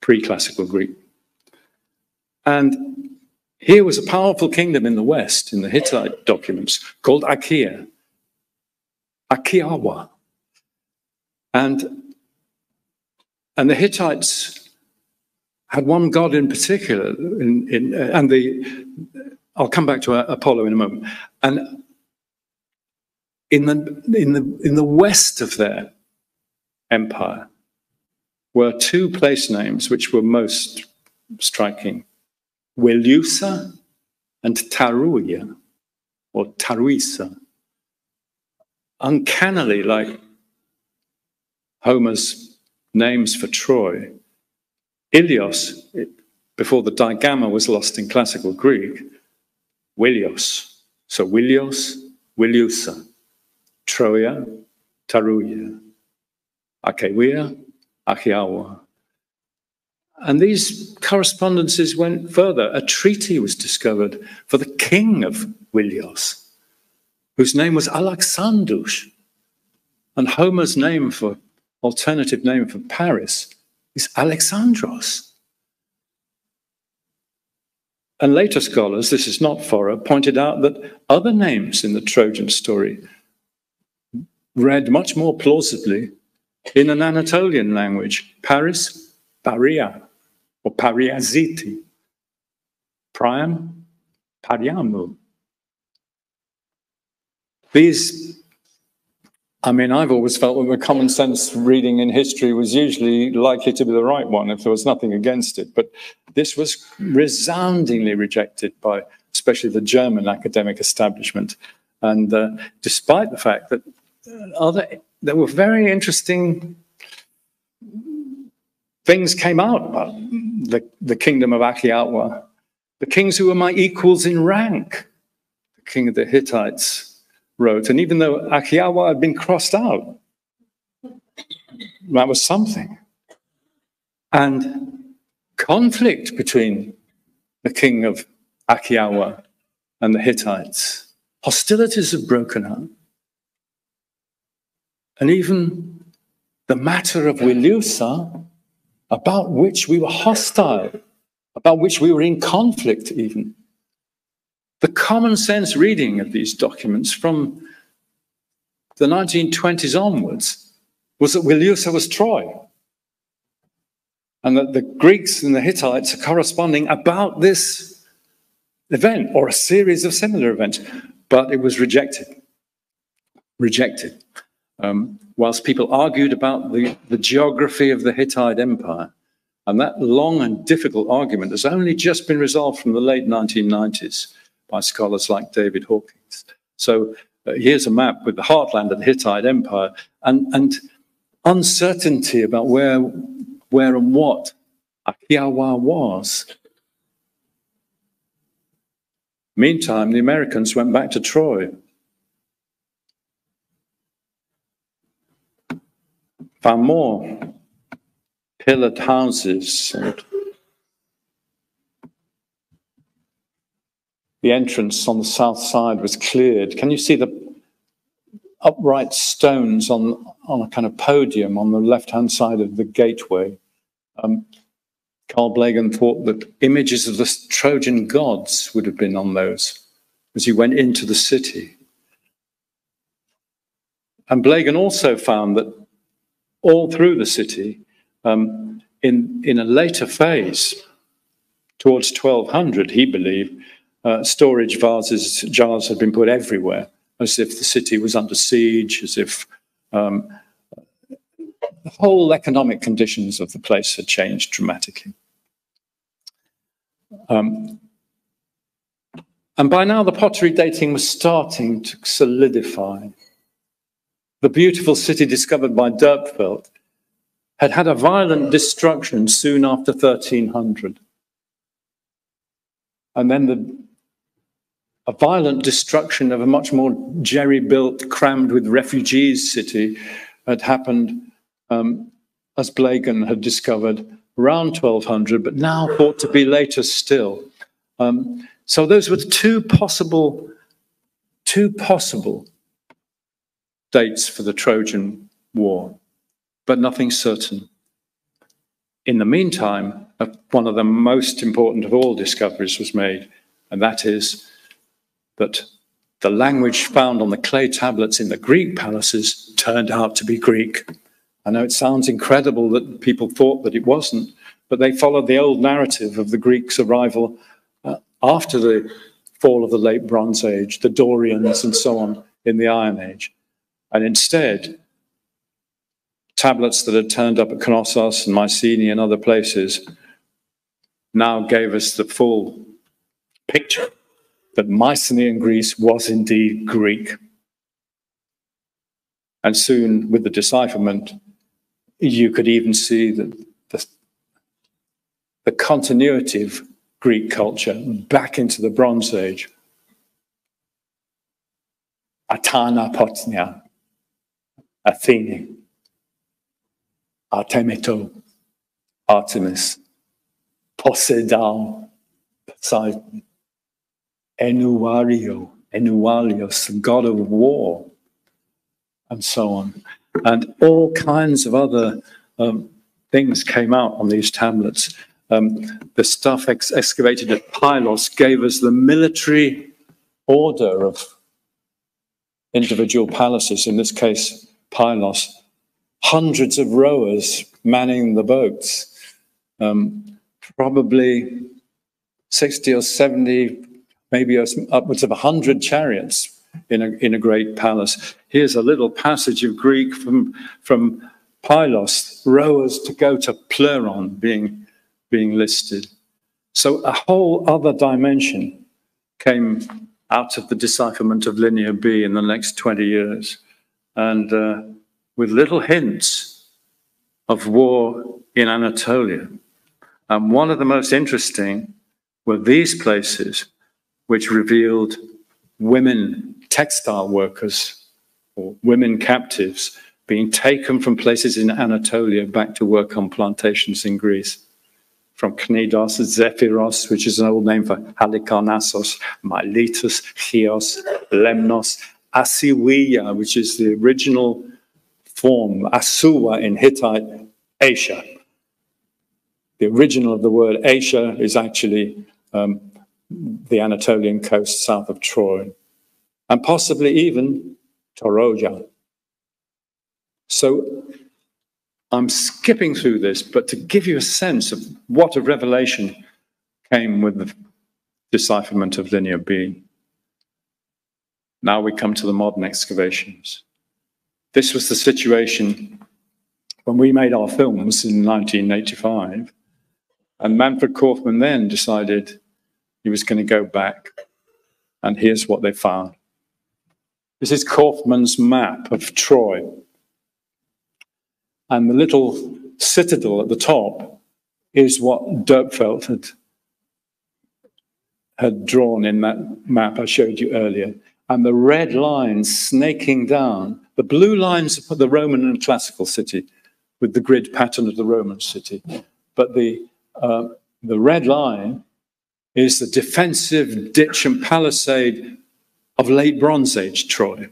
Speaker 11: pre classical Greek. And here was a powerful kingdom in the West, in the Hittite documents, called Achaia, Ahhiyawa. And, and the Hittites had one god in particular, in, in, uh, and the, I'll come back to Apollo in a moment. And in the, in the, in the west of their empire were two place names which were most striking. Wilusa and Taruya, or Taruisa, uncannily like Homer's names for Troy. Ilios, before the digamma was lost in classical Greek, Wilios. So Wilios, Wiliusa, Troia, Taruya, Akewia, Ahhiyawa, and these correspondences went further. A treaty was discovered for the king of Wilios, whose name was Alexandros. And Homer's name for alternative name for Paris is Alexandros. And later scholars, this is not Forrer, pointed out that other names in the Trojan story read much more plausibly in an Anatolian language Paris, Paria, or Pariaziti. Priam, Pariamu. These, I mean, I've always felt that the common sense reading in history was usually likely to be the right one if there was nothing against it. But this was resoundingly rejected by especially the German academic establishment. And uh, despite the fact that other, there were very interesting things came out about the, the kingdom of Ahhiyawa, the kings who were my equals in rank, the king of the Hittites wrote. And even though Ahhiyawa had been crossed out, that was something. And conflict between the king of Ahhiyawa and the Hittites. Hostilities have broken out. And even the matter of Wilusa about which we were hostile, about which we were in conflict, even. The common sense reading of these documents from the 1920s onwards was that Wilusa was Troy, and that the Greeks and the Hittites are corresponding about this event or a series of similar events, but it was rejected. Rejected. Um, whilst people argued about the, the geography of the Hittite Empire. And that long and difficult argument has only just been resolved from the late 1990s by scholars like David Hawkins. So uh, here's a map with the heartland of the Hittite Empire and, and uncertainty about where, where and what Ahhiyawa was. Meantime, the Americans went back to Troy found more pillared houses. The entrance on the south side was cleared. Can you see the upright stones on, on a kind of podium on the left hand side of the gateway? Um, Carl Blegen thought that images of the Trojan gods would have been on those as you went into the city. And Blegen also found that all through the city. Um, in, in a later phase, towards 1200, he believed, uh, storage vases, jars had been put everywhere, as if the city was under siege, as if um, the whole economic conditions of the place had changed dramatically. Um, and by now, the pottery dating was starting to solidify. The beautiful city discovered by Dörpfeld had had a violent destruction soon after 1300. And then the, a violent destruction of a much more jerry built, crammed with refugees city had happened, um, as Blegen had discovered, around 1200, but now thought to be later still. Um, so those were two possible, two possible dates for the Trojan War, but nothing certain. In the meantime, one of the most important of all discoveries was made, and that is that the language found on the clay tablets in the Greek palaces turned out to be Greek. I know it sounds incredible that people thought that it wasn't, but they followed the old narrative of the Greeks' arrival uh, after the fall of the late Bronze Age, the Dorians, and so on in the Iron Age. And instead, tablets that had turned up at Knossos and Mycenae and other places now gave us the full picture that Mycenaean Greece was indeed Greek. And soon, with the decipherment, you could even see that the, the continuity of Greek culture back into the Bronze Age. Atana Potnia, Athene, Artemeto, Artemis, Poseidon, Poseidon, Enuario, Enualios, the god of war, and so on. And all kinds of other um, things came out on these tablets. Um, the stuff ex excavated at Pylos gave us the military order of individual palaces, in this case, Pylos, hundreds of rowers manning the boats, um, probably 60 or 70, maybe upwards of 100 chariots in a, in a great palace. Here's a little passage of Greek from, from Pylos, rowers to go to Pleuron being, being listed. So a whole other dimension came out of the decipherment of Linear B in the next 20 years. And uh, with little hints of war in Anatolia. And one of the most interesting were these places which revealed women textile workers or women captives being taken from places in Anatolia back to work on plantations in Greece. From Knidos, Zephyros, which is an old name for Halikarnassos, Miletus, Chios, Lemnos, Asiwia, which is the original form, Asuwa in Hittite, Asia. The original of the word Asia is actually um, the Anatolian coast south of Troy and possibly even Toroja. So I'm skipping through this, but to give you a sense of what a revelation came with the decipherment of Linear B. Now we come to the modern excavations. This was the situation when we made our films in 1985. And Manfred Korfmann then decided he was going to go back. And here's what they found. This is Korfmann's map of Troy. And the little citadel at the top is what Dörpfeld had, had drawn in that map I showed you earlier. And the red lines snaking down, the blue lines of the Roman and classical city with the grid pattern of the Roman city. But the, uh, the red line is the defensive ditch and palisade of late Bronze Age Troy.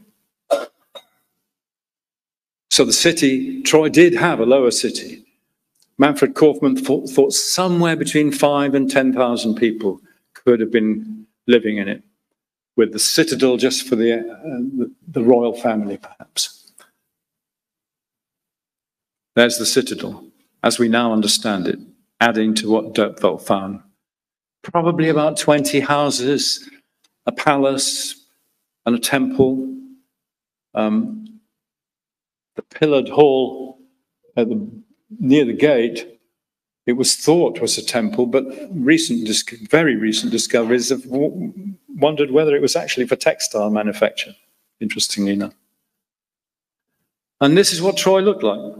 Speaker 11: So the city, Troy did have a lower city. Manfred Korfmann thought, thought somewhere between five and 10,000 people could have been living in it, with the citadel just for the, uh, the, royal family, perhaps. There's the citadel, as we now understand it, adding to what Dörpfeld found. Probably about 20 houses, a palace, and a temple. Um, the pillared hall the, near the gate, it was thought was a temple, but recent, very recent discoveries have wondered whether it was actually for textile manufacture, interestingly enough. And this is what Troy looked like.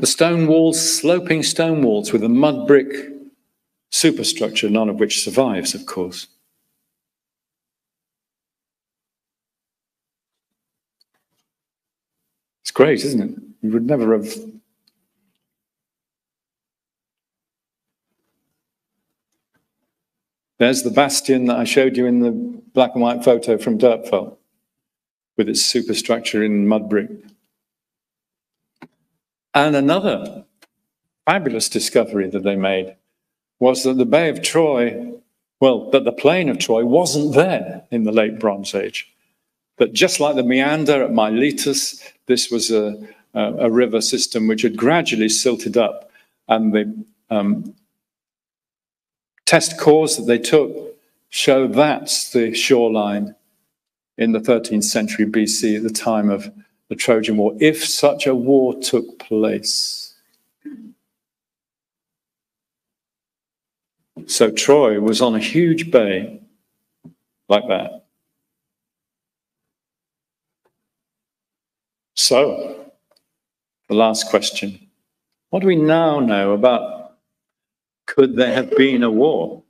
Speaker 11: The stone walls, sloping stone walls with a mud brick superstructure, none of which survives, of course. It's great, isn't it? You would never have. There's the bastion that I showed you in the black and white photo from Dörpfeld with its superstructure in mud brick. And another fabulous discovery that they made was that the Bay of Troy, well, that the plain of Troy wasn't there in the late Bronze Age. That just like the meander at Miletus, this was a, a, a river system which had gradually silted up. And the um, test cores that they took show that's the shoreline in the 13th century BC at the time of the Trojan War, if such a war took place. So Troy was on a huge bay like that. So, the last question What do we now know about could there have been a war?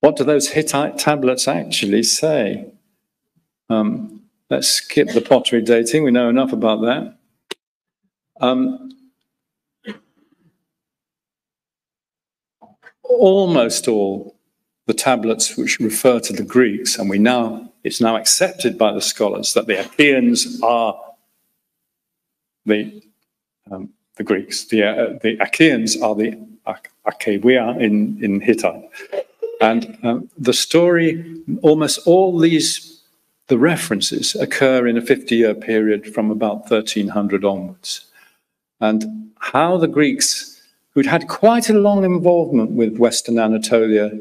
Speaker 11: What do those Hittite tablets actually say? Um, Let's skip the pottery dating. We know enough about that. Um, almost all the tablets which refer to the Greeks, and we now it's now accepted by the scholars that the Achaeans are the um, the Greeks. The uh, the Achaeans are the Ahhiyawa in in Hittite, and um, the story almost all these the references occur in a 50 year period from about 1300 onwards. And how the Greeks, who'd had quite a long involvement with Western Anatolia,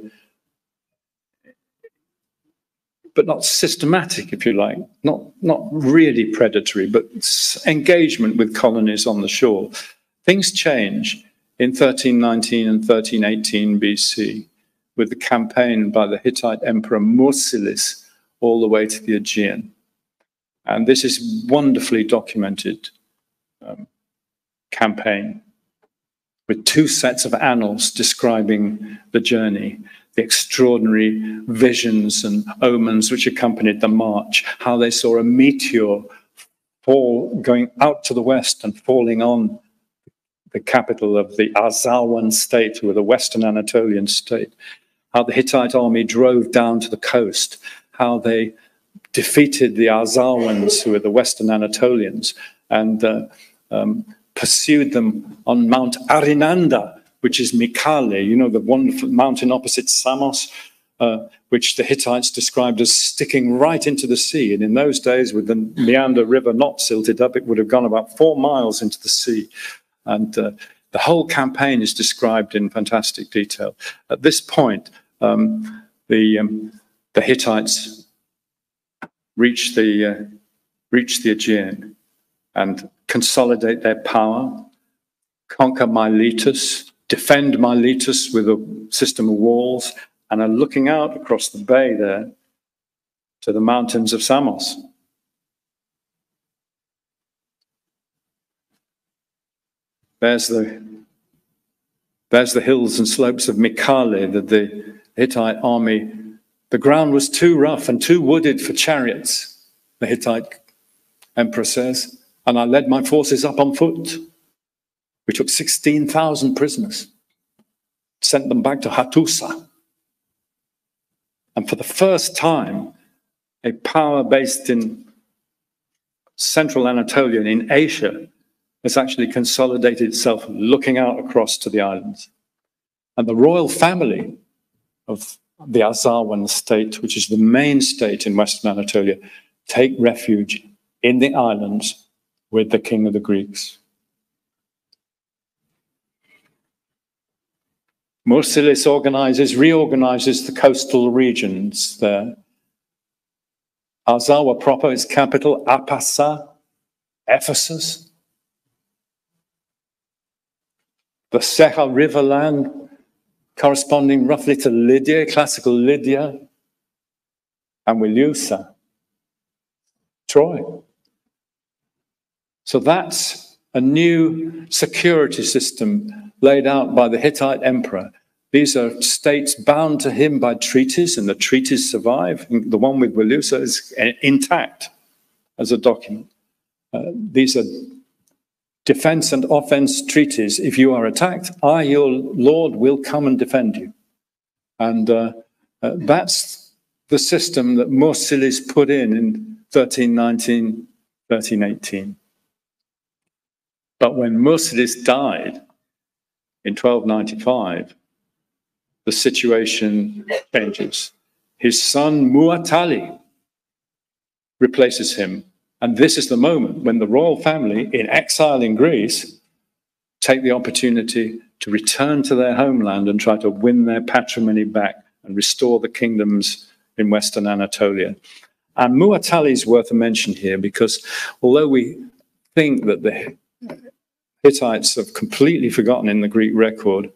Speaker 11: but not systematic, if you like, not, not really predatory, but engagement with colonies on the shore. Things change in 1319 and 1318 BC with the campaign by the Hittite emperor Mursilis all the way to the Aegean. And this is wonderfully documented um, campaign with two sets of annals describing the journey, the extraordinary visions and omens which accompanied the march, how they saw a meteor fall going out to the west and falling on the capital of the Arzawan state, or the Western Anatolian state, how the Hittite army drove down to the coast how they defeated the Arzawans, who were the Western Anatolians, and uh, um, pursued them on Mount Arinanda, which is Mikale, you know, the wonderful mountain opposite Samos, uh, which the Hittites described as sticking right into the sea. And in those days, with the Meander River not silted up, it would have gone about four miles into the sea. And uh, the whole campaign is described in fantastic detail. At this point, um, the um, the Hittites reach the, uh, reach the Aegean and consolidate their power, conquer Miletus, defend Miletus with a system of walls, and are looking out across the bay there to the mountains of Samos. There's the, there's the hills and slopes of Mikale that the Hittite army the ground was too rough and too wooded for chariots, the Hittite emperor says, and I led my forces up on foot. We took 16,000 prisoners, sent them back to Hattusa. And for the first time, a power based in central Anatolia and in Asia has actually consolidated itself looking out across to the islands. And the royal family of the Arzawan state, which is the main state in Western Anatolia, take refuge in the islands with the king of the Greeks. Mursilis organizes, reorganizes the coastal regions there. Arzawa proper, its capital, Apasa, Ephesus. The Seha Riverland, corresponding roughly to Lydia, classical Lydia, and Wilusa, Troy. So that's a new security system laid out by the Hittite emperor. These are states bound to him by treaties, and the treaties survive. The one with Wilusa is intact as a document. Uh, these are defense and offense treaties. If you are attacked, I, your Lord, will come and defend you. And uh, uh, that's the system that Mursilis put in in 1319, 1318. But when Mursilis died in 1295, the situation changes. His son Muatali replaces him. And this is the moment when the royal family in exile in Greece take the opportunity to return to their homeland and try to win their patrimony back and restore the kingdoms in Western Anatolia. And Muatali is worth a mention here because although we think that the Hittites have completely forgotten in the Greek record,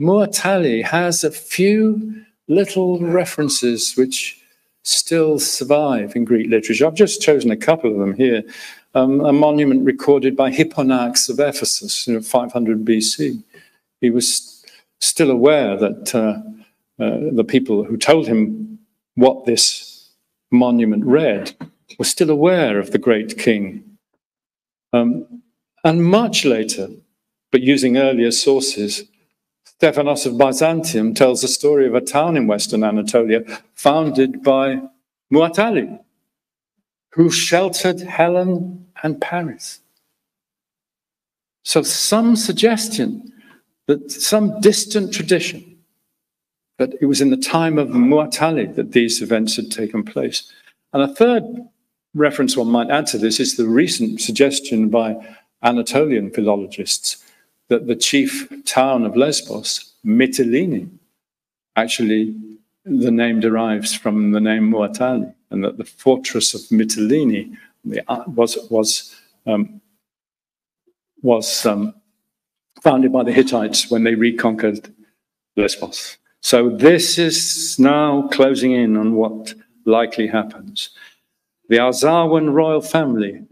Speaker 11: Muatali has a few little references which still survive in Greek literature. I've just chosen a couple of them here. Um, a monument recorded by Hipponax of Ephesus in 500 BC. He was still aware that uh, uh, the people who told him what this monument read were still aware of the great king. Um, and much later, but using earlier sources, Stephanos of Byzantium tells the story of a town in Western Anatolia founded by Muatali, who sheltered Helen and Paris. So, some suggestion that some distant tradition that it was in the time of Muatali that these events had taken place. And a third reference one might add to this is the recent suggestion by Anatolian philologists that the chief town of Lesbos, Mytilene, actually the name derives from the name Muatali, and that the fortress of Mytilene uh, was was um, was um, founded by the Hittites when they reconquered Lesbos. So this is now closing in on what likely happens. The Arzawan royal family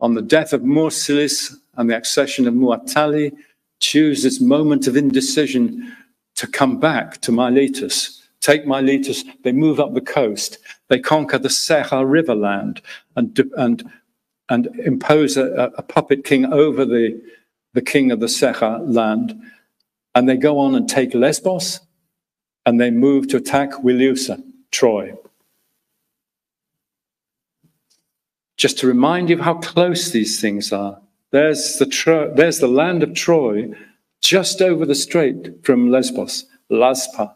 Speaker 11: on the death of Mursilis and the accession of Muatali, choose this moment of indecision to come back to Miletus, take Miletus. They move up the coast. They conquer the Seha River land and, and, and impose a, a puppet king over the, the king of the Seha land. And they go on and take Lesbos and they move to attack Wilusa, Troy. just to remind you of how close these things are. There's the, Tro- there's the land of Troy just over the strait from Lesbos, Lazpa.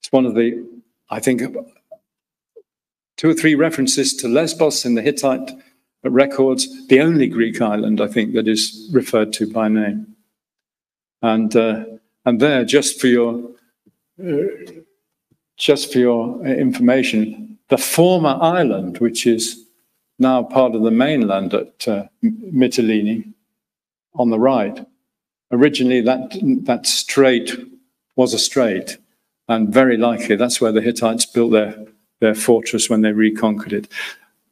Speaker 11: It's one of the, I think, two or three references to Lesbos in the Hittite records, the only Greek island, I think, that is referred to by name. And, uh, and there, just for your, uh, just for your information, the former island, which is now part of the mainland at uh, on the right. Originally, that, that strait was a strait, and very likely that's where the Hittites built their, their fortress when they reconquered it.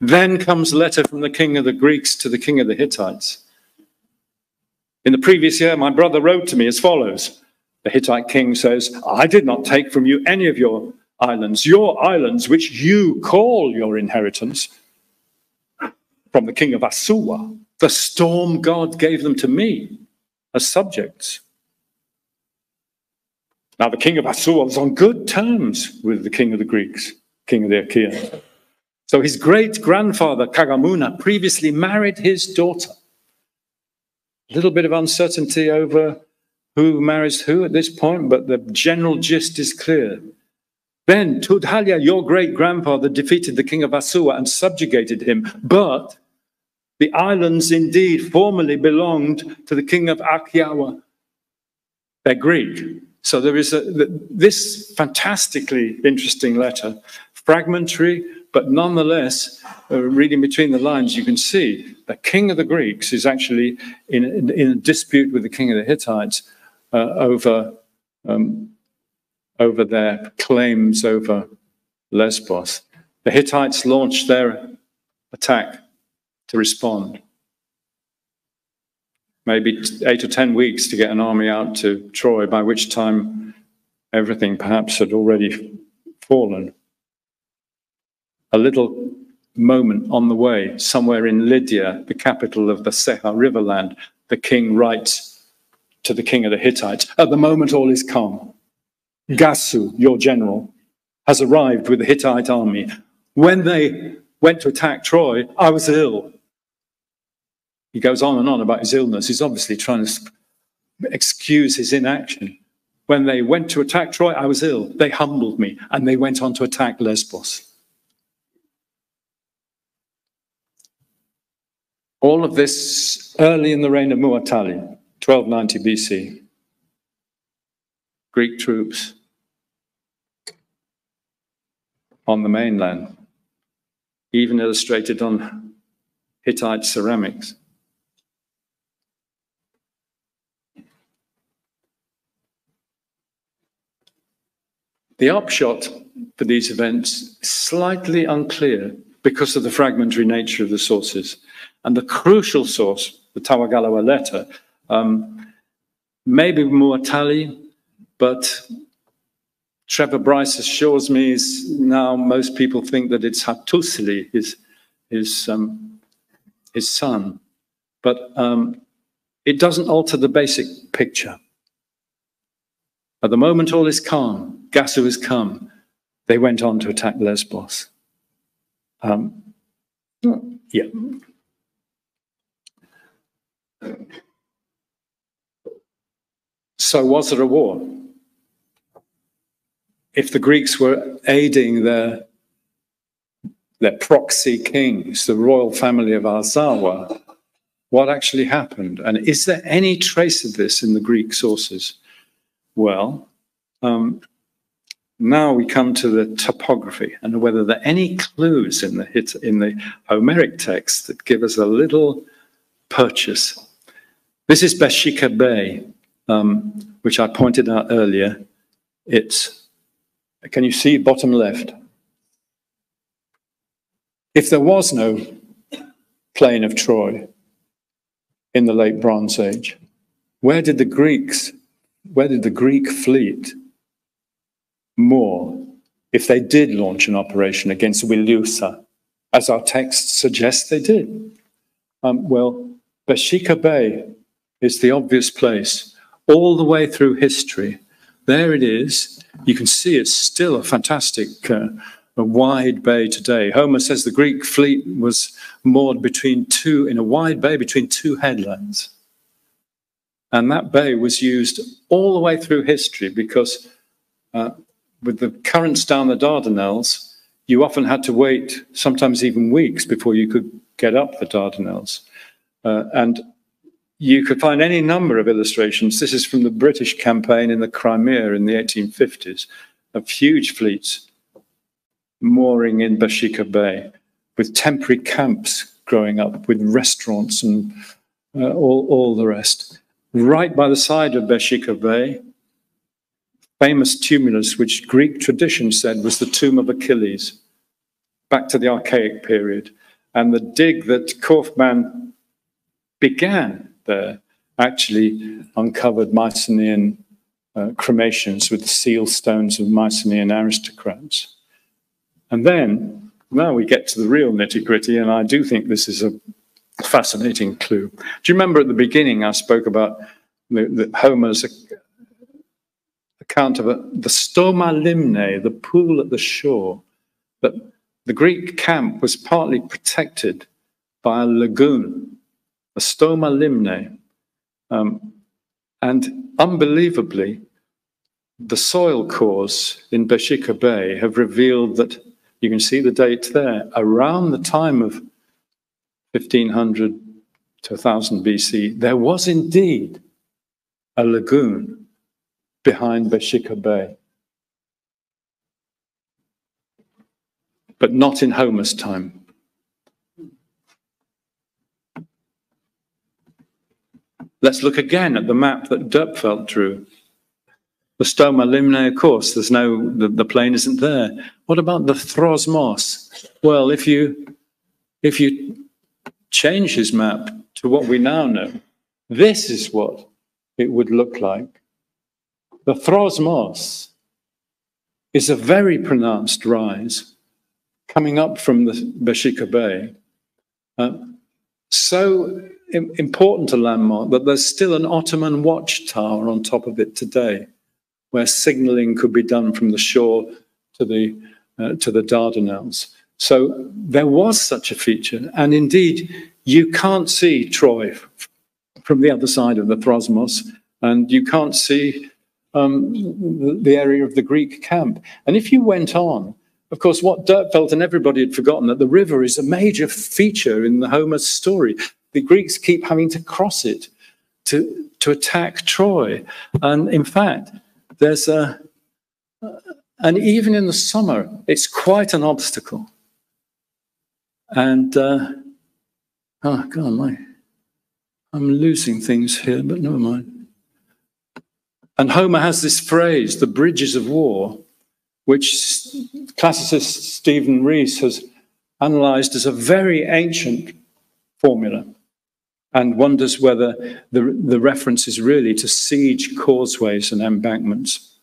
Speaker 11: Then comes a letter from the king of the Greeks to the king of the Hittites. In the previous year, my brother wrote to me as follows The Hittite king says, I did not take from you any of your islands, your islands, which you call your inheritance from the king of Asua. The storm god gave them to me as subjects. Now, the king of Asua was on good terms with the king of the Greeks, king of the Achaeans. So his great grandfather, Kagamuna, previously married his daughter. A little bit of uncertainty over who marries who at this point, but the general gist is clear. Then Tudhalia, your great grandfather, defeated the king of Asua and subjugated him, but the islands indeed formerly belonged to the king of Ahhiyawa. They're Greek, So there is a, this fantastically interesting letter, fragmentary, but nonetheless, uh, reading between the lines, you can see the king of the Greeks is actually in, in, in a dispute with the king of the Hittites uh, over, um, over their claims over Lesbos. The Hittites launched their attack to respond. Maybe eight or ten weeks to get an army out to Troy, by which time everything perhaps had already fallen. A little moment on the way, somewhere in Lydia, the capital of the Seha Riverland, the king writes to the king of the Hittites, At the moment, all is calm. Gasu, your general, has arrived with the Hittite army. When they went to attack Troy, I was ill. He goes on and on about his illness. He's obviously trying to excuse his inaction. When they went to attack Troy, I was ill. They humbled me and they went on to attack Lesbos. All of this early in the reign of Muwatalli, 1290 BC. Greek troops on the mainland, even illustrated on Hittite ceramics. The upshot for these events is slightly unclear because of the fragmentary nature of the sources. And the crucial source, the Tawagalawa letter, um, maybe Muwatalli, but Trevor Bryce assures me is now most people think that it's Hattusili, his, his, um, his son. But um, it doesn't alter the basic picture. At the moment all is calm, Gasu has come, they went on to attack Lesbos. Um, yeah. So was there a war? If the Greeks were aiding their, their proxy kings, the royal family of Arzawa, what actually happened? And is there any trace of this in the Greek sources? Well, um, now we come to the topography and whether there are any clues in the in the Homeric text that give us a little purchase. This is Beshika Bay, um, which I pointed out earlier. It's, can you see bottom left? If there was no plain of Troy in the late Bronze Age, where did the Greeks, where did the Greek fleet more if they did launch an operation against Wilusa, as our text suggests they did? Um, well, Beshika Bay is the obvious place all the way through history. There it is. You can see it's still a fantastic, uh, a wide bay today. Homer says the Greek fleet was moored between two, in a wide bay between two headlands. And that bay was used all the way through history because uh, with the currents down the Dardanelles, you often had to wait, sometimes even weeks, before you could get up the Dardanelles. Uh, and you could find any number of illustrations. This is from the British campaign in the Crimea in the 1850s of huge fleets mooring in Beshika Bay with temporary camps growing up with restaurants and uh, all, all the rest. Right by the side of Beshika Bay, famous tumulus, which Greek tradition said was the tomb of Achilles, back to the Archaic period. And the dig that Korfmann began there actually uncovered Mycenaean uh, cremations with the seal stones of Mycenaean aristocrats. And then, now we get to the real nitty gritty, and I do think this is a fascinating clue. Do you remember at the beginning I spoke about the, the Homer's account of a, the stoma limne, the pool at the shore, that the Greek camp was partly protected by a lagoon, a stoma limne. Um, and unbelievably, the soil cores in Beshika Bay have revealed that you can see the date there, around the time of 1500 to 1000 BC, there was indeed a lagoon behind Beshika Bay. But not in Homer's time. Let's look again at the map that Dörpfeld drew. The Stoma Limne, of course, there's no, the, the plain isn't there. What about the Throsmos? Well, if you, if you change his map to what we now know, this is what it would look like. The Throsmos is a very pronounced rise coming up from the Beshika Bay. Uh, so important a landmark that there's still an Ottoman watchtower on top of it today, where signaling could be done from the shore to the, uh, to the Dardanelles. So there was such a feature. And indeed, you can't see Troy from the other side of the Throsmos, and you can't see um, the, area of the Greek camp. And if you went on, of course, what Dörpfeld and everybody had forgotten that the river is a major feature in the Homer story. The Greeks keep having to cross it to, to attack Troy. And in fact, there's a, and even in the summer, it's quite an obstacle. And, uh, oh, God, my, I'm losing things here, but never mind. And Homer has this phrase, the bridges of war, which classicist Stephen Rees has analyzed as a very ancient formula and wonders whether the, the reference is really to siege causeways and embankments.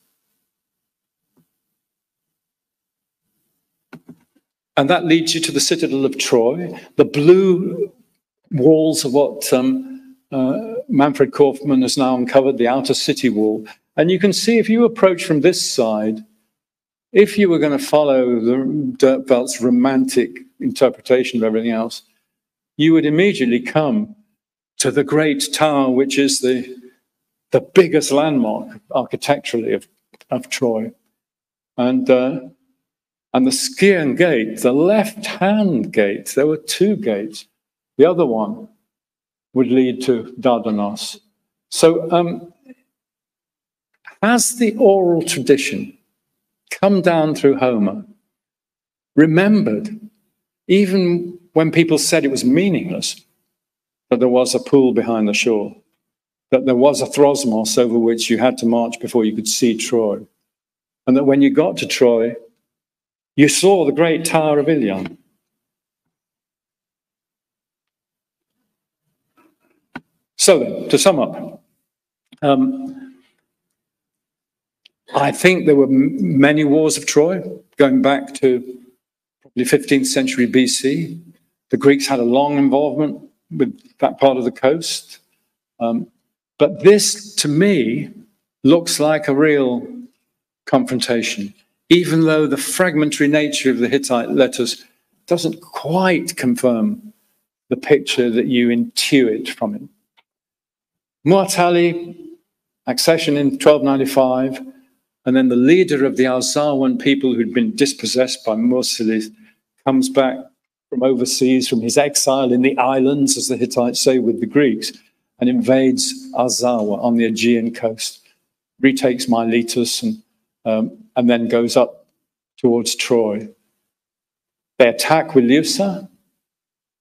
Speaker 11: And that leads you to the citadel of Troy, the blue walls of what um, uh, Manfred Korfmann has now uncovered, the outer city wall. And you can see if you approach from this side, if you were going to follow the Dörpfeld's romantic interpretation of everything else, you would immediately come to the great tower, which is the, the biggest landmark architecturally of, of Troy. And, uh, and the Scaean gate, the left hand gate, there were two gates. The other one would lead to Dardanos. So, um, has the oral tradition come down through Homer, remembered, even when people said it was meaningless, that there was a pool behind the shore, that there was a Throsmos over which you had to march before you could see Troy, and that when you got to Troy, you saw the great Tower of Ilion. So then, to sum up, um, I think there were many wars of Troy going back to probably 15th century BC. The Greeks had a long involvement with that part of the coast. Um, but this, to me, looks like a real confrontation, even though the fragmentary nature of the Hittite letters doesn't quite confirm the picture that you intuit from it. Mu'atali, accession in 1295, and then the leader of the Arzawan people who'd been dispossessed by Mursilis comes back from overseas, from his exile in the islands, as the Hittites say with the Greeks, and invades Arzawa on the Aegean coast, retakes Miletus, and, um, and then goes up towards Troy. They attack Wilusa.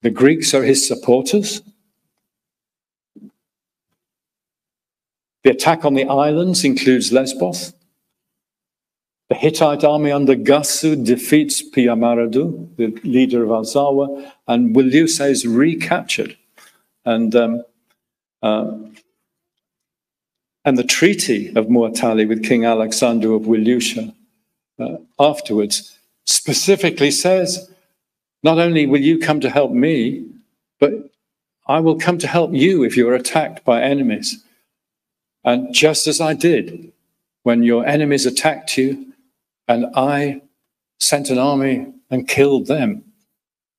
Speaker 11: The Greeks are his supporters. The attack on the islands includes Lesbos. The Hittite army under Gassu defeats Piyamaradu, the leader of Arzawa, and Wilusa is recaptured. And, um, uh, and the treaty of Mu'atali with King Alexander of Wilusa uh, afterwards specifically says, not only will you come to help me, but I will come to help you if you're attacked by enemies. And just as I did when your enemies attacked you, and I sent an army and killed them.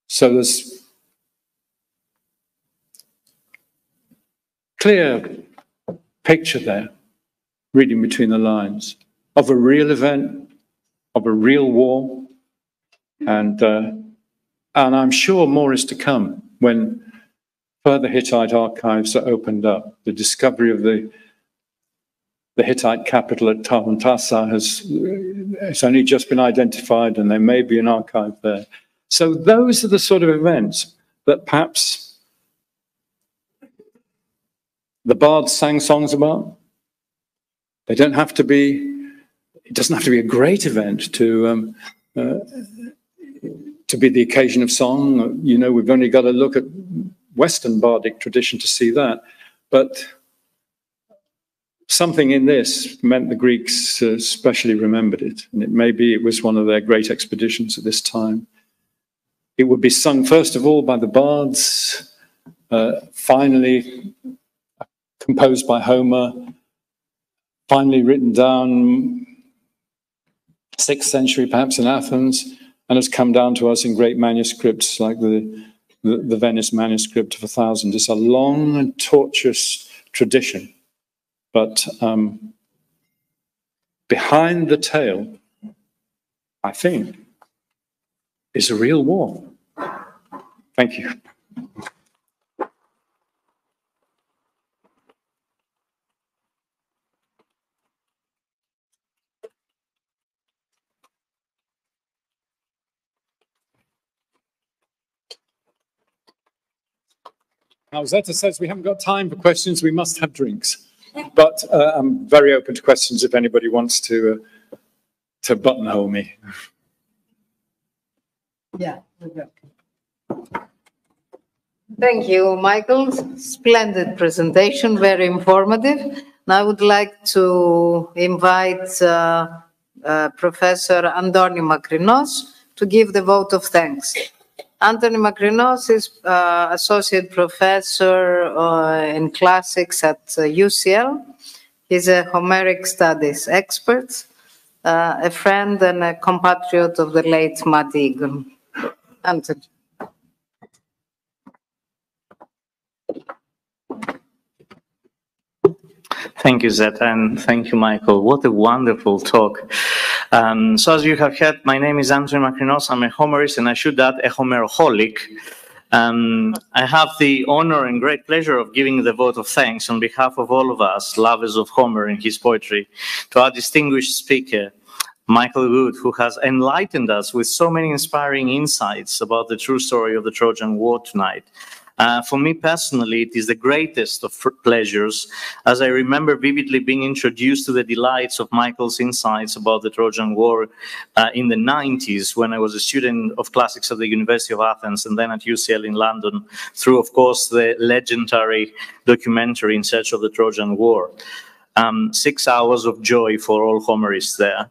Speaker 11: So there's clear picture there, reading between the lines, of a real event, of a real war, and uh, and I'm sure more is to come when further Hittite archives are opened up. The discovery of the the Hittite capital at Tarhuntassa has it's only just been identified and there may be an archive there. So those are the sort of events that perhaps the bards sang songs about. They don't have to be, it doesn't have to be a great event to, um, uh, to be the occasion of song. You know, we've only got to look at Western bardic tradition to see that. But something in this meant the Greeks uh, especially remembered it. And it may be it was one of their great expeditions at this time. It would be sung first of all by the bards, uh, finally composed by Homer, finally written down sixth century perhaps in Athens, and has come down to us in great manuscripts like the, the, the Venice manuscript of a thousand. It's a long and tortuous tradition but um, behind the tale, I think, is a real war. Thank you. Now, Zeta says we haven't got time for questions, we must have drinks. But uh, I'm very open to questions if anybody wants to uh, to buttonhole me.
Speaker 1: Yeah. Thank you, Michael. Splendid presentation, very informative. Now I would like to invite uh, uh, Professor Andoni Makrinos to give the vote of thanks. Anthony Makrinos is uh, associate professor uh, in classics at uh, UCL. He's a Homeric studies expert, uh, a friend and a compatriot of the late Matti Egon. Anthony.
Speaker 12: Thank you, Zeta, and thank you, Michael. What a wonderful talk. Um, so as you have heard, my name is Anthony Makrinos. I'm a Homerist, and I should add a Homeroholic. Um, I have the honor and great pleasure of giving the vote of thanks on behalf of all of us, lovers of Homer and his poetry, to our distinguished speaker, Michael Wood, who has enlightened us with so many inspiring insights about the true story of the Trojan War tonight. Uh, for me personally, it is the greatest of pleasures, as I remember vividly being introduced to the delights of Michael's insights about the Trojan War uh, in the 90s when I was a student of classics at the University of Athens and then at UCL in London, through, of course, the legendary documentary In Search of the Trojan War. Um, six hours of joy for all Homerists there.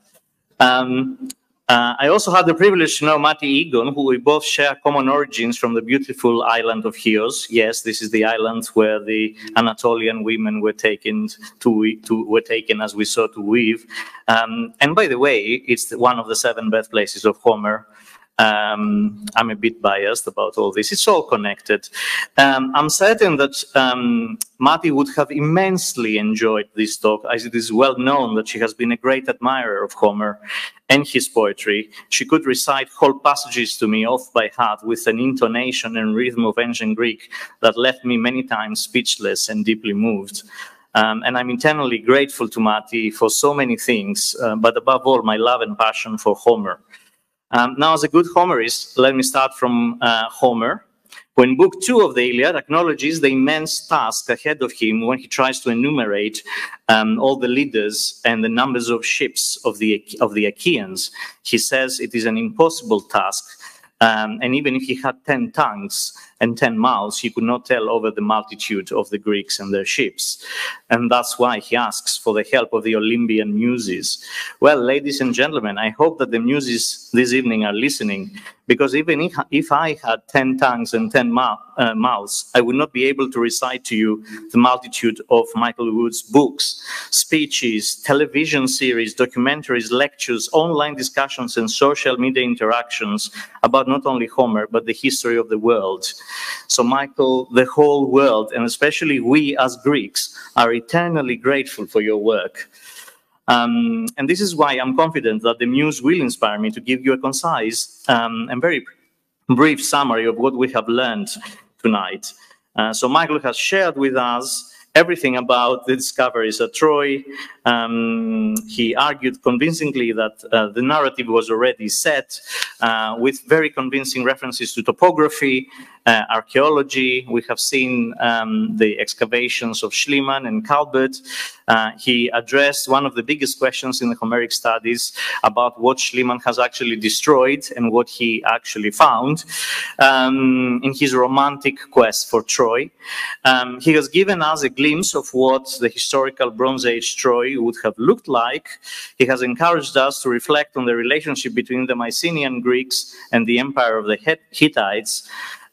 Speaker 12: Um, uh, I also had the privilege to know Matti Egon, who we both share common origins from the beautiful island of Chios. Yes, this is the island where the Anatolian women were taken to, to were taken, as we saw, to weave. Um, and by the way, it's one of the seven birthplaces of Homer. Um, I'm a bit biased about all this. It's all connected. Um, I'm certain that um, Matti would have immensely enjoyed this talk, as it is well known that she has been a great admirer of Homer and his poetry. She could recite whole passages to me off by heart with an intonation and rhythm of ancient Greek that left me many times speechless and deeply moved. Um, and I'm eternally grateful to Matti for so many things, uh, but above all, my love and passion for Homer. Um, now, as a good Homerist, let me start from uh, Homer. When Book Two of the Iliad acknowledges the immense task ahead of him when he tries to enumerate um, all the leaders and the numbers of ships of the of the Achaeans, he says it is an impossible task. Um, and even if he had 10 tongues, and 10 miles, he could not tell over the multitude of the Greeks and their ships. And that's why he asks for the help of the Olympian muses. Well, ladies and gentlemen, I hope that the muses this evening are listening because even if, if I had 10 tongues and 10 uh, mouths, I would not be able to recite to you the multitude of Michael Wood's books, speeches, television series, documentaries, lectures, online discussions, and social media interactions about not only Homer, but the history of the world. So, Michael, the whole world, and especially we as Greeks, are eternally grateful for your work. Um, and this is why I'm confident that the Muse will inspire me to give you a concise um, and very brief summary of what we have learned tonight. Uh, so Michael has shared with us everything about the discoveries at Troy. Um, he argued convincingly that uh, the narrative was already set uh, with very convincing references to topography, archaeology. We have seen um, the excavations of Schliemann and Calvert. Uh, he addressed one of the biggest questions in the Homeric studies about what Schliemann has actually destroyed and what he actually found um, in his romantic quest for Troy. Um, he has given us a glimpse of what the historical Bronze Age Troy would have looked like. He has encouraged us to reflect on the relationship between the Mycenaean Greeks and the empire of the Hittites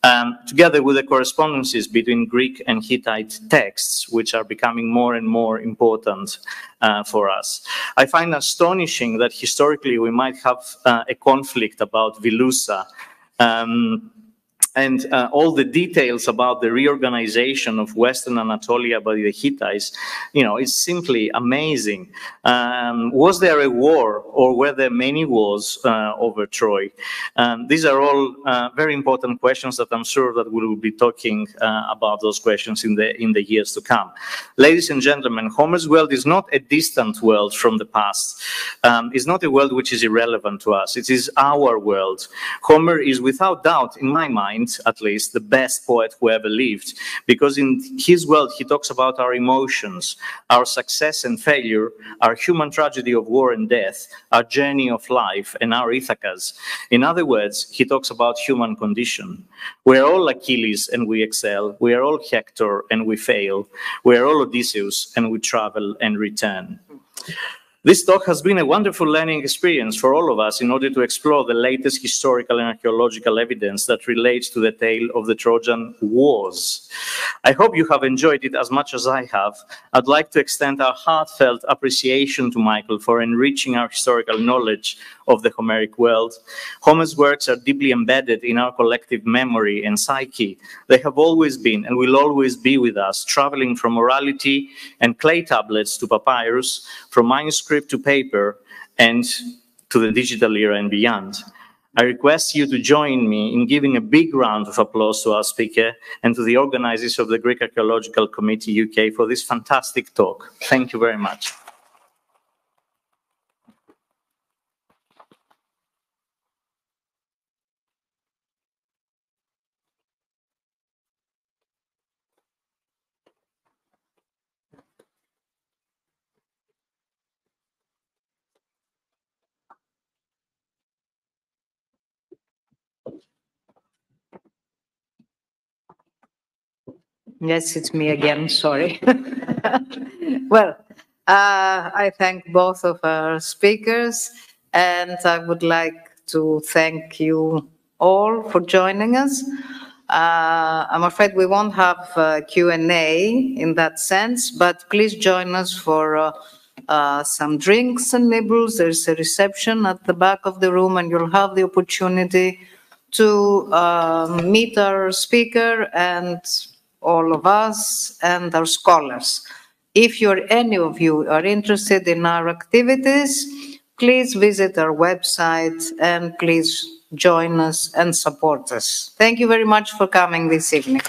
Speaker 12: um, together with the correspondences between Greek and Hittite texts, which are becoming more and more important uh, for us. I find astonishing that historically we might have uh, a conflict about Vilusa. Um, and uh, all the details about the reorganization of Western Anatolia by the Hittites, you know, it's simply amazing. Um, was there a war or were there many wars uh, over Troy? Um, these are all uh, very important questions that I'm sure that we will be talking uh, about those questions in the, in the years to come. Ladies and gentlemen, Homer's world is not a distant world from the past. Um, it's not a world which is irrelevant to us. It is our world. Homer is without doubt, in my mind, at least, the best poet who ever lived. Because in his world, he talks about our emotions, our success and failure, our human tragedy of war and death, our journey of life, and our Ithaca's. In other words, he talks about human condition. We are all Achilles and we excel. We are all Hector and we fail. We are all Odysseus and we travel and return. This talk has been a wonderful learning experience for all of us in order to explore the latest historical and archaeological evidence that relates to the tale of the Trojan Wars. I hope you have enjoyed it as much as I have. I'd like to extend our heartfelt appreciation to Michael for enriching our historical knowledge of the Homeric world. Homer's works are deeply embedded in our collective memory and psyche. They have always been and will always be with us, traveling from orality and clay tablets to papyrus, from to paper, and to the digital era and beyond. I request you to join me in giving a big round of applause to our speaker and to the organizers of the Greek Archaeological Committee UK for this fantastic talk. Thank you very much.
Speaker 1: Yes, it's me again. Sorry. well, uh, I thank both of our speakers, and I would like to thank you all for joining us. Uh, I'm afraid we won't have uh, Q&A in that sense, but please join us for uh, uh, some drinks and nibbles. There's a reception at the back of the room, and you'll have the opportunity to uh, meet our speaker and all of us and our scholars. If you're any of you are interested in our activities, please visit our website and please join us and support us. Thank you very much for coming this evening.